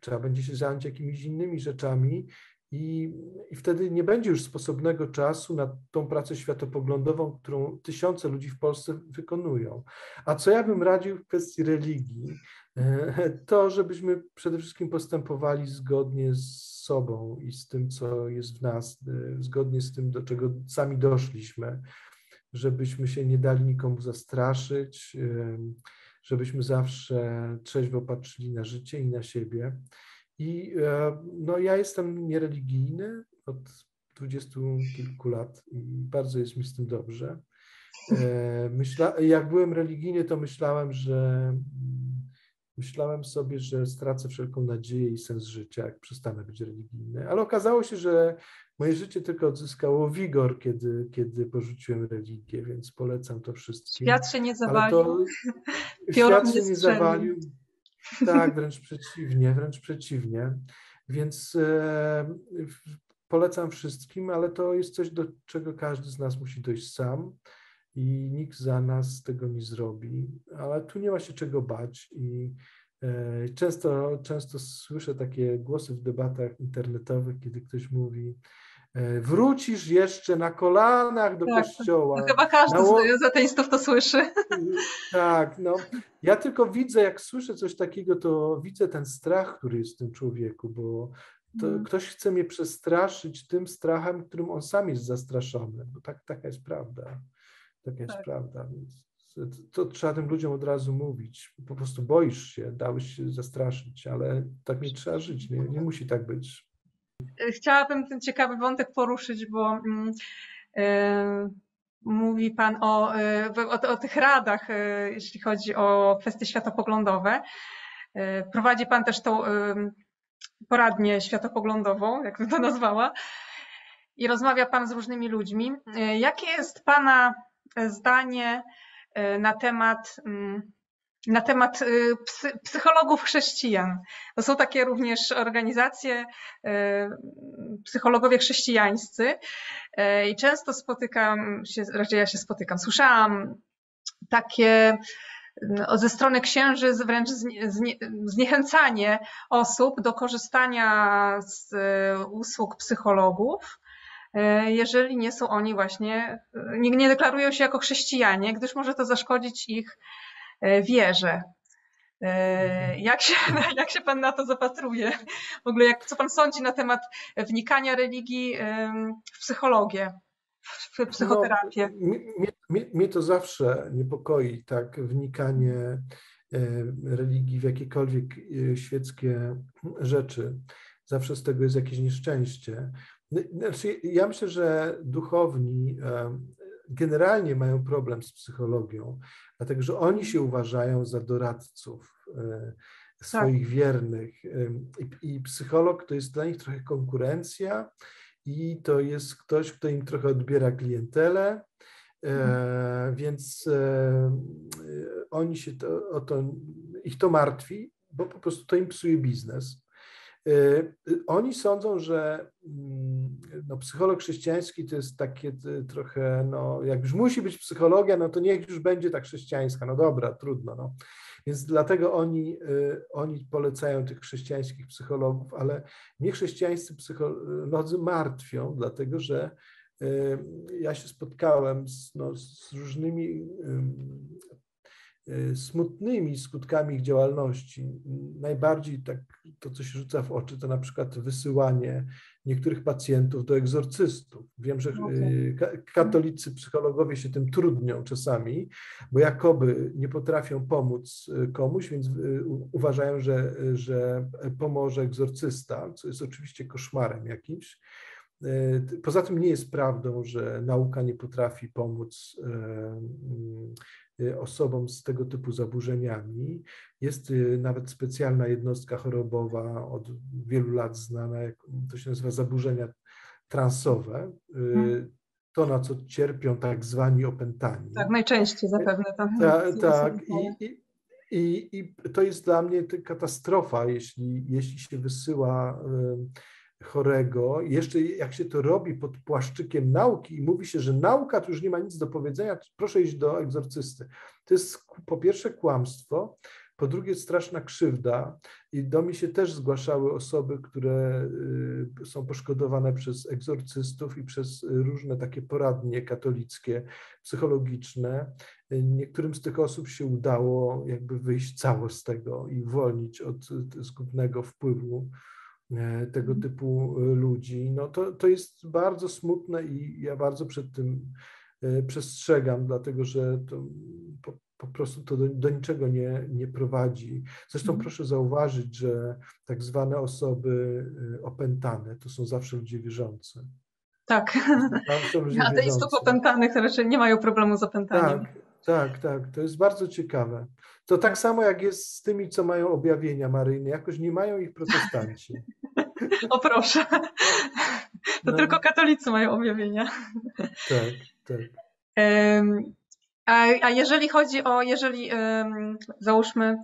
Trzeba będzie się zająć jakimiś innymi rzeczami i, I wtedy nie będzie już sposobnego czasu na tą pracę światopoglądową, którą tysiące ludzi w Polsce wykonują. A co ja bym radził w kwestii religii? To, żebyśmy przede wszystkim postępowali zgodnie z sobą i z tym, co jest w nas, e, zgodnie z tym, do czego sami doszliśmy, żebyśmy się nie dali nikomu zastraszyć, e, żebyśmy zawsze trzeźwo patrzyli na życie i na siebie i e, no, ja jestem niereligijny od dwudziestu kilku lat i bardzo jest mi z tym dobrze. Myśla, jak byłem religijny, to myślałem, że myślałem sobie, że stracę wszelką nadzieję i sens życia, jak przestanę być religijny. Ale okazało się, że moje życie tylko odzyskało wigor, kiedy, kiedy porzuciłem religię, więc polecam to wszystkim. Świat się nie zawalił. To, świat się nie zawalił. Tak, wręcz przeciwnie, wręcz przeciwnie. Więc e, polecam wszystkim, ale to jest coś, do czego każdy z nas musi dojść sam i nikt za nas tego nie zrobi, ale tu nie ma się czego bać i e, często, często słyszę takie głosy w debatach internetowych, kiedy ktoś mówi, E, wrócisz jeszcze na kolanach do tak, kościoła. To chyba każdy z ateistów to słyszy. Tak, no. Ja tylko widzę, jak słyszę coś takiego, to widzę ten strach, który jest w tym człowieku, bo hmm. ktoś chce mnie przestraszyć tym strachem, którym on sam jest zastraszony, bo tak, taka jest prawda. Taka jest tak. prawda. To, to trzeba tym ludziom od razu mówić. Po prostu boisz się, dałeś się zastraszyć, ale tak nie trzeba żyć, nie, nie musi tak być. Chciałabym ten ciekawy wątek poruszyć, bo yy, mówi Pan o, yy, o, o, tych radach, yy, jeśli chodzi o kwestie światopoglądowe. Prowadzi Pan też tą poradnię światopoglądową, jak bym to nazwała, i rozmawia Pan z różnymi ludźmi. Jakie jest Pana zdanie na temat na temat y, psychologów chrześcijan. To są takie również organizacje, y, psychologowie chrześcijańscy i często spotykam się, raczej ja się spotykam, słyszałam takie ze strony księży wręcz zniechęcanie osób do korzystania z usług psychologów, jeżeli nie są oni właśnie, nie deklarują się jako chrześcijanie, gdyż może to zaszkodzić ich E, wierzę. E, mhm. Jak się, jak się Pan na to zapatruje? W ogóle, jak, co Pan sądzi na temat wnikania religii w psychologię, w psychoterapię? No, mnie, mnie, mnie, to zawsze niepokoi, tak, wnikanie e, religii w jakiekolwiek świeckie rzeczy. Zawsze z tego jest jakieś nieszczęście. Znaczy, ja myślę, że duchowni generalnie mają problem z psychologią, dlatego że oni się uważają za doradców e, swoich tak. wiernych I, i psycholog to jest dla nich trochę konkurencja i to jest ktoś, kto im trochę odbiera klientelę, e, mhm. więc oni się to, o to, ich to martwi, bo po prostu to im psuje biznes. Y, oni sądzą, że mm, no, psycholog chrześcijański to jest takie y, trochę, no, jak już musi być psychologia, no to niech już będzie ta chrześcijańska. No dobra, trudno. No. Więc dlatego oni, y, oni polecają tych chrześcijańskich psychologów, ale mnie chrześcijańscy psycholodzy martwią, dlatego że ja się spotkałem z, no, z różnymi smutnymi skutkami ich działalności. Najbardziej tak to, co się rzuca w oczy, to na przykład wysyłanie niektórych pacjentów do egzorcystów. Wiem, że y, katolicy psychologowie się tym trudnią czasami, bo jakoby nie potrafią pomóc y, komuś, więc uważają, że, że pomoże egzorcysta, co jest oczywiście koszmarem jakimś. Poza tym nie jest prawdą, że nauka nie potrafi pomóc Y, osobom z tego typu zaburzeniami. Jest y, nawet specjalna jednostka chorobowa od wielu lat znana, to się nazywa zaburzenia transowe. Y, mhm. to, na co cierpią tak zwani opętani. Tak, najczęściej zapewne tam. Ta, tak, i, i, i, i to jest dla mnie katastrofa, jeśli, jeśli się wysyła chorego. Jeszcze jak się to robi pod płaszczykiem nauki i mówi się, że nauka tu już nie ma nic do powiedzenia, proszę iść do egzorcysty. To jest po pierwsze kłamstwo, po drugie straszna krzywda i do mnie się też zgłaszały osoby, które y, są poszkodowane przez egzorcystów i przez różne takie poradnie katolickie, psychologiczne. Niektórym z tych osób się udało jakby wyjść cało z tego i uwolnić od zgubnego wpływu E, tego mhm. typu e, ludzi, no to, to jest bardzo smutne i ja bardzo przed tym e, przestrzegam, dlatego że to po, po prostu to do, do, niczego nie, nie prowadzi. Zresztą mm. proszę zauważyć, że tak zwane osoby opętane to są zawsze ludzie wierzący. Tak. Ateistów opętanych raczej nie mają problemu z opętaniem. Tak, tak, tak. To jest bardzo ciekawe. To tak samo jak jest z tymi, co mają objawienia maryjne. Jakoś nie mają ich protestanci. O proszę. To no. tylko katolicy mają objawienia. Tak, tak. A, a jeżeli chodzi o, jeżeli załóżmy,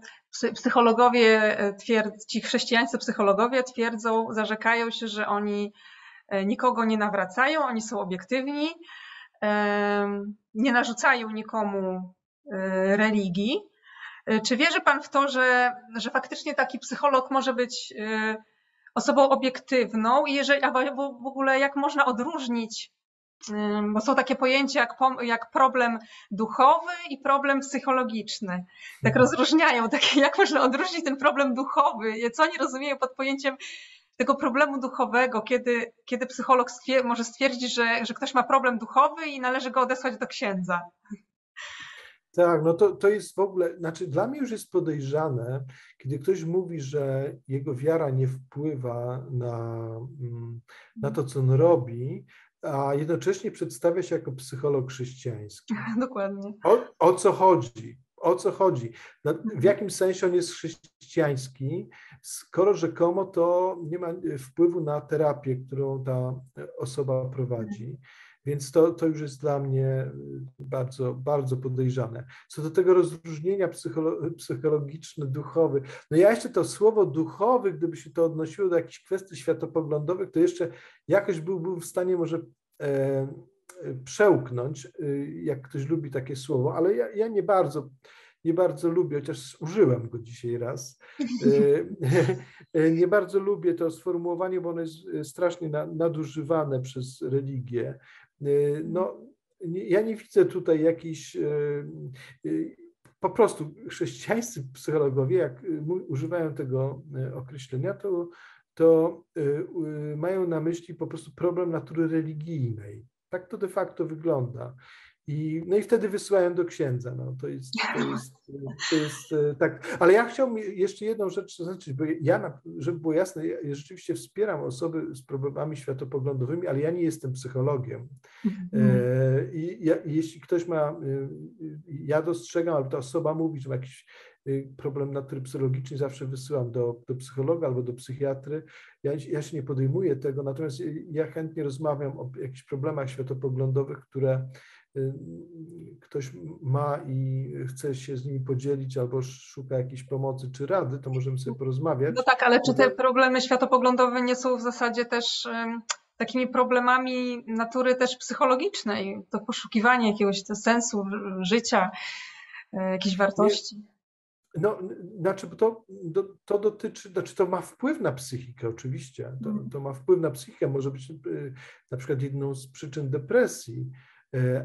psychologowie, e, twierdz, ci chrześcijańscy psychologowie twierdzą, zarzekają się, że oni e, nikogo nie nawracają, oni są obiektywni, nie narzucają nikomu e, religii. Czy wierzy Pan w to, że, że faktycznie taki psycholog może być osobą obiektywną i jeżeli, a w ogóle jak można odróżnić, bo są takie pojęcia jak, jak problem duchowy i problem psychologiczny. Tak mhm. rozróżniają, takie, jak można odróżnić ten problem duchowy, co oni rozumieją pod pojęciem tego problemu duchowego, kiedy, kiedy psycholog stwier może stwierdzić, że, że ktoś ma problem duchowy i należy go odesłać do księdza. Tak, no to, to jest w ogóle, znaczy dla mnie już jest podejrzane, kiedy ktoś mówi, że jego wiara nie wpływa na, mm, na to, co on robi, a jednocześnie przedstawia się jako psycholog chrześcijański. Dokładnie. O, o co chodzi? O co chodzi? No, w jakim sensie on jest chrześcijański, skoro rzekomo to nie ma wpływu na terapię, którą ta osoba prowadzi. Więc to, to już jest dla mnie bardzo, bardzo podejrzane. Co do tego rozróżnienia psycholo psychologiczne, duchowy, no ja jeszcze to słowo duchowy, gdyby się to odnosiło do jakichś kwestii światopoglądowych, to jeszcze jakoś byłbym w stanie może e przełknąć, e, jak ktoś lubi takie słowo, ale ja, ja nie bardzo nie bardzo lubię, chociaż użyłem go dzisiaj raz. E, nie bardzo lubię to sformułowanie, bo ono jest strasznie nadużywane przez religię. Y, no, ja nie widzę tutaj jakichś y, y, po prostu chrześcijańscy psychologowie, jak używają tego określenia, to, to mają na myśli po prostu problem natury religijnej. Tak to de facto wygląda. I, no i wtedy wysyłają do księdza. No, to, jest, to, jest, to jest e, tak. Ale ja chciałbym jeszcze jedną rzecz zaznaczyć, bo ja, żeby było jasne, ja rzeczywiście wspieram osoby z problemami światopoglądowymi, ale ja nie jestem psychologiem. Mhm. E, I ja, jeśli ktoś ma, e, ja dostrzegam, albo ta osoba mówi, że ma jakiś problem natury psychologicznej, zawsze wysyłam do, do psychologa albo do psychiatry. Ja, ja się nie podejmuję tego, natomiast ja chętnie rozmawiam o jakichś problemach światopoglądowych, które Y, ktoś ma i chce się z nimi podzielić albo szuka jakiejś pomocy czy rady, to możemy sobie porozmawiać. No tak, ale czy te problemy światopoglądowe nie są w zasadzie też takimi problemami natury też psychologicznej, to poszukiwanie jakiegoś sensu życia, y, jakiejś wartości? No, znaczy to, to dotyczy, znaczy to ma wpływ na psychikę oczywiście, to, mhm. to ma wpływ na psychikę, może być y, na przykład jedną z przyczyn depresji,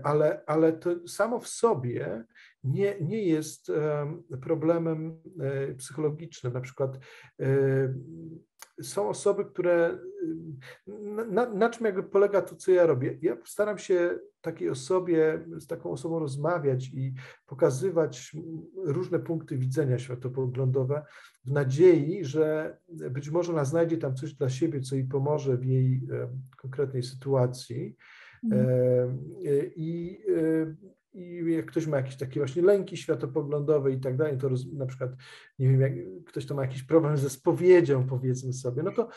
ale, ale to samo w sobie nie, nie jest problemem e, psychologicznym. Na przykład e, są osoby, które. Na, na, czym jakby polega to, co ja robię? Ja staram się takiej osobie, z taką osobą rozmawiać i pokazywać różne punkty widzenia światopoglądowe w nadziei, że być może ona znajdzie tam coś dla siebie, co jej pomoże w jej konkretnej sytuacji. Mhm. E, I, i jak ktoś ma jakieś takie właśnie lęki światopoglądowe i tak dalej, to roz, na przykład, nie wiem, jak ktoś to ma jakiś problem ze spowiedzią, powiedzmy sobie, no to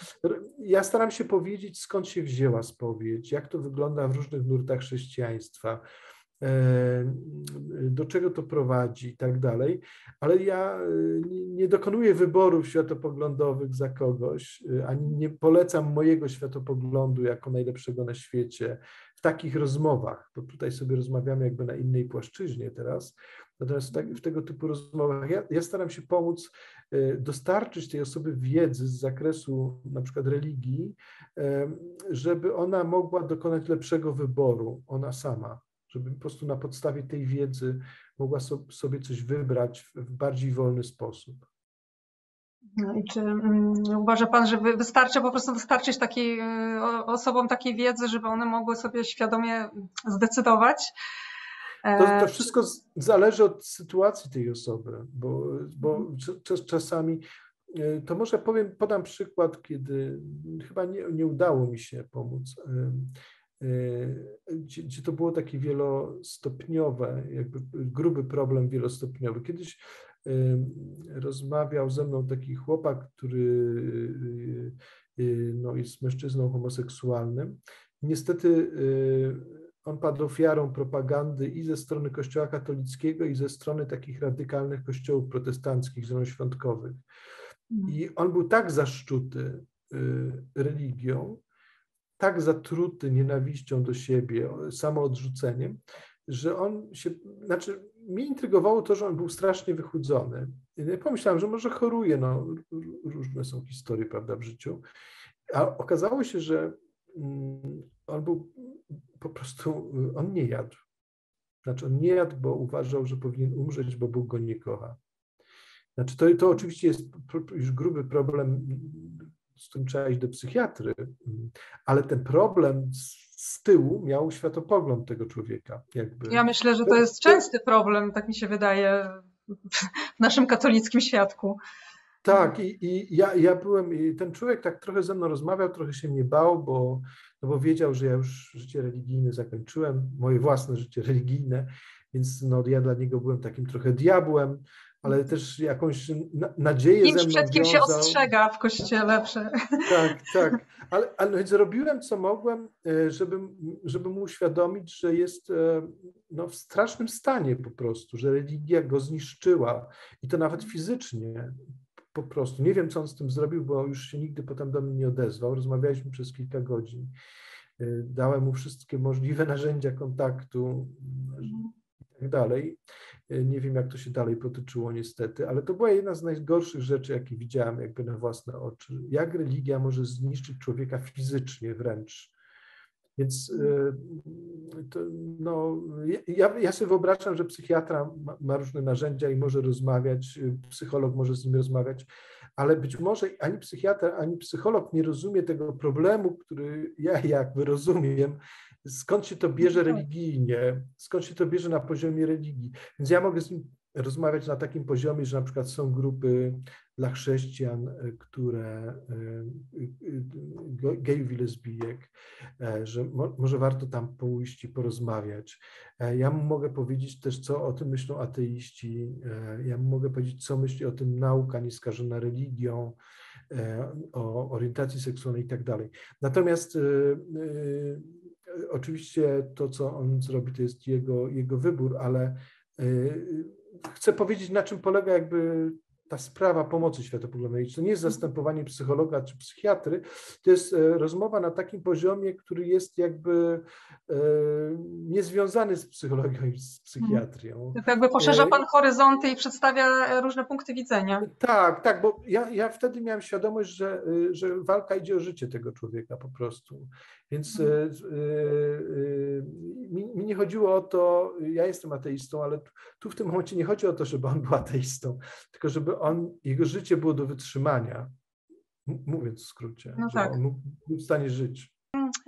ja staram się powiedzieć, skąd się wzięła spowiedź, jak to wygląda w różnych nurtach chrześcijaństwa, e, do czego to prowadzi i tak dalej, ale ja e, nie dokonuję wyborów światopoglądowych za kogoś, e, ani nie polecam mojego światopoglądu jako najlepszego na świecie, w takich rozmowach, bo tutaj sobie rozmawiamy jakby na innej płaszczyźnie teraz, natomiast w, tak, tego typu rozmowach ja, ja, staram się pomóc e, dostarczyć tej osoby wiedzy z zakresu na przykład religii, e, żeby ona mogła dokonać lepszego wyboru, ona sama, żeby po prostu na podstawie tej wiedzy mogła sobie coś wybrać w bardziej wolny sposób. No i czy um, uważa Pan, że wystarczy po prostu dostarczyć takiej, y, osobom takiej wiedzy, żeby one mogły sobie świadomie zdecydować? To, to wszystko zależy od sytuacji tej osoby, bo, bo mhm. czasami y, to może powiem, podam przykład, kiedy chyba nie, nie udało mi się pomóc, gdzie, gdzie, to było takie wielostopniowe, jakby gruby problem wielostopniowy. Kiedyś rozmawiał ze mną taki chłopak, który y, y, no, jest mężczyzną homoseksualnym. Niestety on padł ofiarą propagandy i ze strony Kościoła katolickiego, i ze strony takich radykalnych kościołów protestanckich, zielonoświątkowych. Mhm. I on był tak zaszczuty religią, tak zatruty nienawiścią do siebie, samoodrzuceniem, że on się, znaczy mnie intrygowało to, że on był strasznie wychudzony. Pomyślałem, że może choruje, no różne są historie, prawda, w życiu. A okazało się, że mm, on był po prostu, on nie jadł. Znaczy on nie jadł, bo uważał, że powinien umrzeć, bo Bóg go nie kocha. Znaczy to, to oczywiście jest już gruby problem, z którym trzeba iść do psychiatry, ale ten problem z tyłu miał światopogląd tego człowieka. Jakby. Ja myślę, że to jest częsty problem, tak mi się wydaje, w naszym katolickim świadku. Tak, i, i ja, ja byłem, i ten człowiek tak trochę ze mną rozmawiał, trochę się mnie bał, bo, no bo wiedział, że ja już życie religijne zakończyłem, moje własne życie religijne, więc no, ja dla niego byłem takim trochę diabłem, ale też jakąś nadzieję Kimś ze mną przed kim wiązał. się ostrzega w kościele. Tak, tak. Ale, ale zrobiłem, co mogłem, żeby, żeby mu uświadomić, że jest e, no, w strasznym stanie po prostu, że religia go zniszczyła i to nawet fizycznie po prostu. Nie wiem, co on z tym zrobił, bo już się nigdy potem do mnie nie odezwał. Rozmawialiśmy przez kilka godzin. E, dałem mu wszystkie możliwe narzędzia kontaktu mhm. i tak dalej. Nie wiem, jak to się dalej potoczyło niestety, ale to była jedna z najgorszych rzeczy, jakie widziałem jakby na własne oczy. Jak religia może zniszczyć człowieka fizycznie wręcz. Więc e, to, no, ja, ja sobie wyobrażam, że psychiatra ma, ma, różne narzędzia i może rozmawiać, psycholog może z nim rozmawiać, ale być może ani psychiatra, ani psycholog nie rozumie tego problemu, który ja jakby rozumiem, skąd się to bierze tak. religijnie, skąd się to bierze na poziomie religii. Więc ja mogę z nim rozmawiać na takim poziomie, że na przykład są grupy dla chrześcijan, e, które e, e, gejów i lesbijek, że może warto tam pójść i porozmawiać. Ja mu mogę powiedzieć też, co o tym myślą ateiści, ja mu mogę powiedzieć, co myśli o tym nauka nieskażona religią, o orientacji seksualnej i tak dalej. Natomiast oczywiście to, co on zrobi, to jest jego, jego wybór, ale chcę powiedzieć, na czym polega jakby ta sprawa pomocy światopoglądowej. To nie jest mhm. zastępowanie psychologa czy psychiatry, to jest e, rozmowa na takim poziomie, który jest jakby e, niezwiązany z psychologią i z psychiatrią. Tak jakby poszerza e, Pan horyzonty i przedstawia różne punkty widzenia. Tak, tak, bo ja, ja wtedy miałem świadomość, że, że walka idzie o życie tego człowieka po prostu. Więc mhm. mi, mi nie chodziło o to, ja jestem ateistą, ale tu w tym momencie nie chodzi o to, żeby on był ateistą, tylko żeby on, jego życie było do wytrzymania, mówiąc w skrócie, no tak. on był w stanie żyć.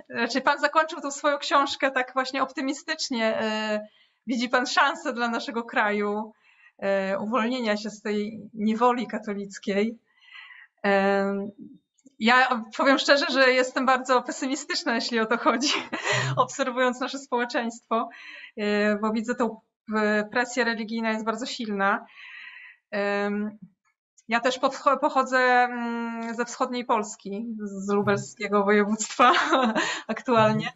Znaczy pan zakończył tą swoją książkę tak właśnie optymistycznie. E, widzi pan szansę dla naszego kraju e, uwolnienia się z tej niewoli katolickiej. Ja powiem szczerze, że jestem bardzo pesymistyczna, jeśli o to chodzi, obserwując nasze społeczeństwo, y, bo widzę tą presja religijna jest bardzo silna. Ja też pochodzę mm, ze wschodniej Polski, z lubelskiego województwa aktualnie.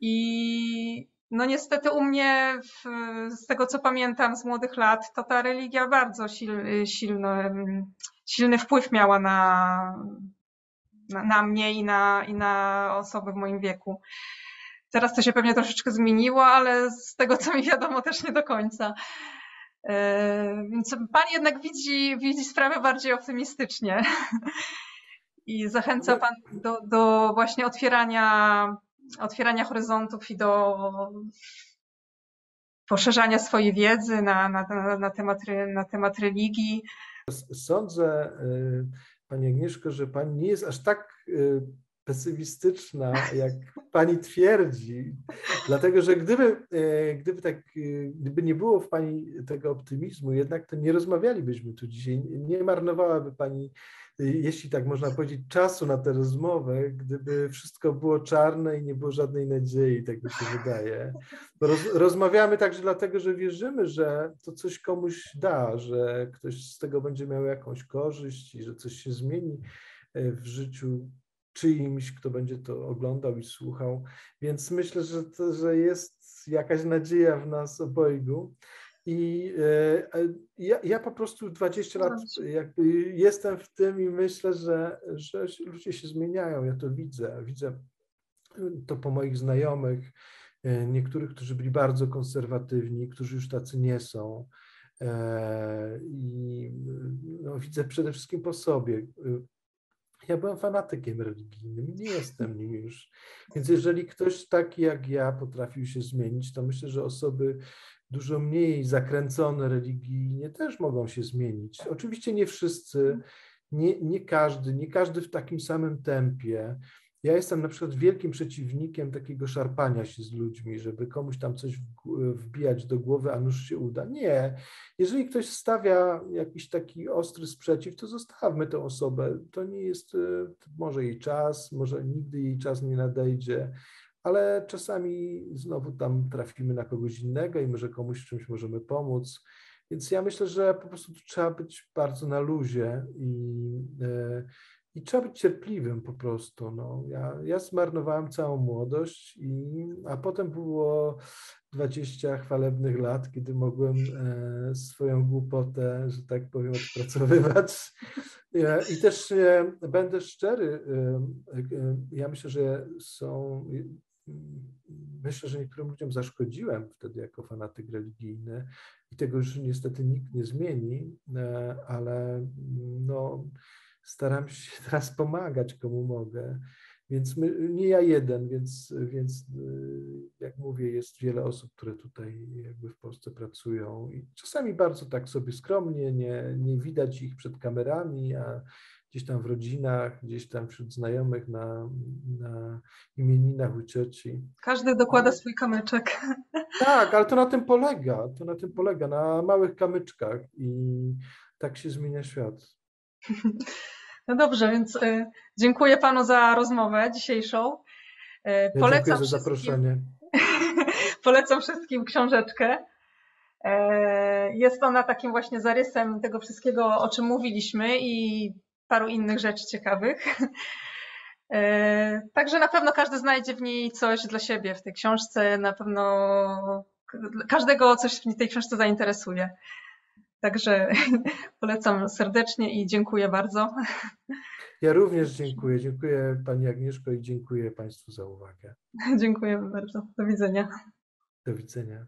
I no niestety u mnie, z tego co pamiętam z młodych lat, to ta religia bardzo sil, silny, silny wpływ miała na, na, na mnie i na, i na osoby w moim wieku. Teraz to się pewnie troszeczkę zmieniło, ale z tego co mi wiadomo też nie do końca. E, więc pan jednak widzi, widzi sprawę bardziej optymistycznie i zachęca pan do, do właśnie otwierania, otwierania horyzontów i do poszerzania swojej wiedzy na, na, na, temat, na temat religii. Sądzę, y, Pani Agnieszko, że Pani nie jest aż tak y, pesymistyczna, jak pani twierdzi. Dlatego, że gdyby, e, gdyby, tak, e, gdyby nie było w pani tego optymizmu, jednak to nie rozmawialibyśmy tu dzisiaj. Nie marnowałaby pani, e, jeśli tak można powiedzieć, czasu na tę rozmowę, gdyby wszystko było czarne i nie było żadnej nadziei, tak mi się wydaje. Roz, rozmawiamy także dlatego, że wierzymy, że to coś komuś da, że ktoś z tego będzie miał jakąś korzyść i że coś się zmieni w życiu czyimś, kto będzie to oglądał i słuchał. Więc myślę, że, to, że jest jakaś nadzieja w nas obojgu. I e, ja, ja, po prostu 20 lat jestem w tym i myślę, że, że ludzie się zmieniają. Ja to widzę. Widzę to po moich znajomych, e, niektórych, którzy byli bardzo konserwatywni, którzy już tacy nie są. E, I no, widzę przede wszystkim po sobie. Ja byłem fanatykiem religijnym, nie jestem nim już. Więc jeżeli ktoś taki jak ja potrafił się zmienić, to myślę, że osoby dużo mniej zakręcone religijnie też mogą się zmienić. Oczywiście nie wszyscy, nie, nie każdy, nie każdy w takim samym tempie. Ja jestem na przykład wielkim przeciwnikiem takiego szarpania się z ludźmi, żeby komuś tam coś wbijać do głowy, a nuż się uda. Nie. Jeżeli ktoś stawia jakiś taki ostry sprzeciw, to zostawmy tę osobę. To nie jest e, może jej czas, może nigdy jej czas nie nadejdzie, ale czasami znowu tam trafimy na kogoś innego i może komuś czymś możemy pomóc. Więc ja myślę, że po prostu trzeba być bardzo na luzie i e, i trzeba być cierpliwym po prostu. No. Ja, ja zmarnowałem całą młodość, i, a potem było 20 chwalebnych lat, kiedy mogłem e, swoją głupotę, że tak powiem, odpracowywać. E, I też e, będę szczery, e, e, ja myślę, że są. Myślę, że niektórym ludziom zaszkodziłem wtedy jako fanatyk religijny i tego już niestety nikt nie zmieni, e, ale no, staram się teraz pomagać komu mogę. Więc my, nie ja jeden, więc, więc y, jak mówię, jest wiele osób, które tutaj jakby w Polsce pracują i czasami bardzo tak sobie skromnie, nie, nie widać ich przed kamerami, a gdzieś tam w rodzinach, gdzieś tam wśród znajomych na, na imieninach u cioci. Każdy dokłada swój kamyczek. Tak, ale to na tym polega, to na tym polega, na małych kamyczkach i tak się zmienia świat. No dobrze, więc y, dziękuję panu za rozmowę dzisiejszą. Polecam dziękuję za zaproszenie. polecam wszystkim książeczkę. Y, jest ona takim właśnie zarysem tego wszystkiego, o czym mówiliśmy i paru innych rzeczy ciekawych. Także na pewno każdy znajdzie w niej coś dla siebie w tej książce. Na pewno każdego coś w tej książce zainteresuje. Także polecam serdecznie i dziękuję bardzo. Ja również dziękuję. Dziękuję Pani Agnieszko i dziękuję Państwu za uwagę. Dziękuję bardzo. Do widzenia. Do widzenia.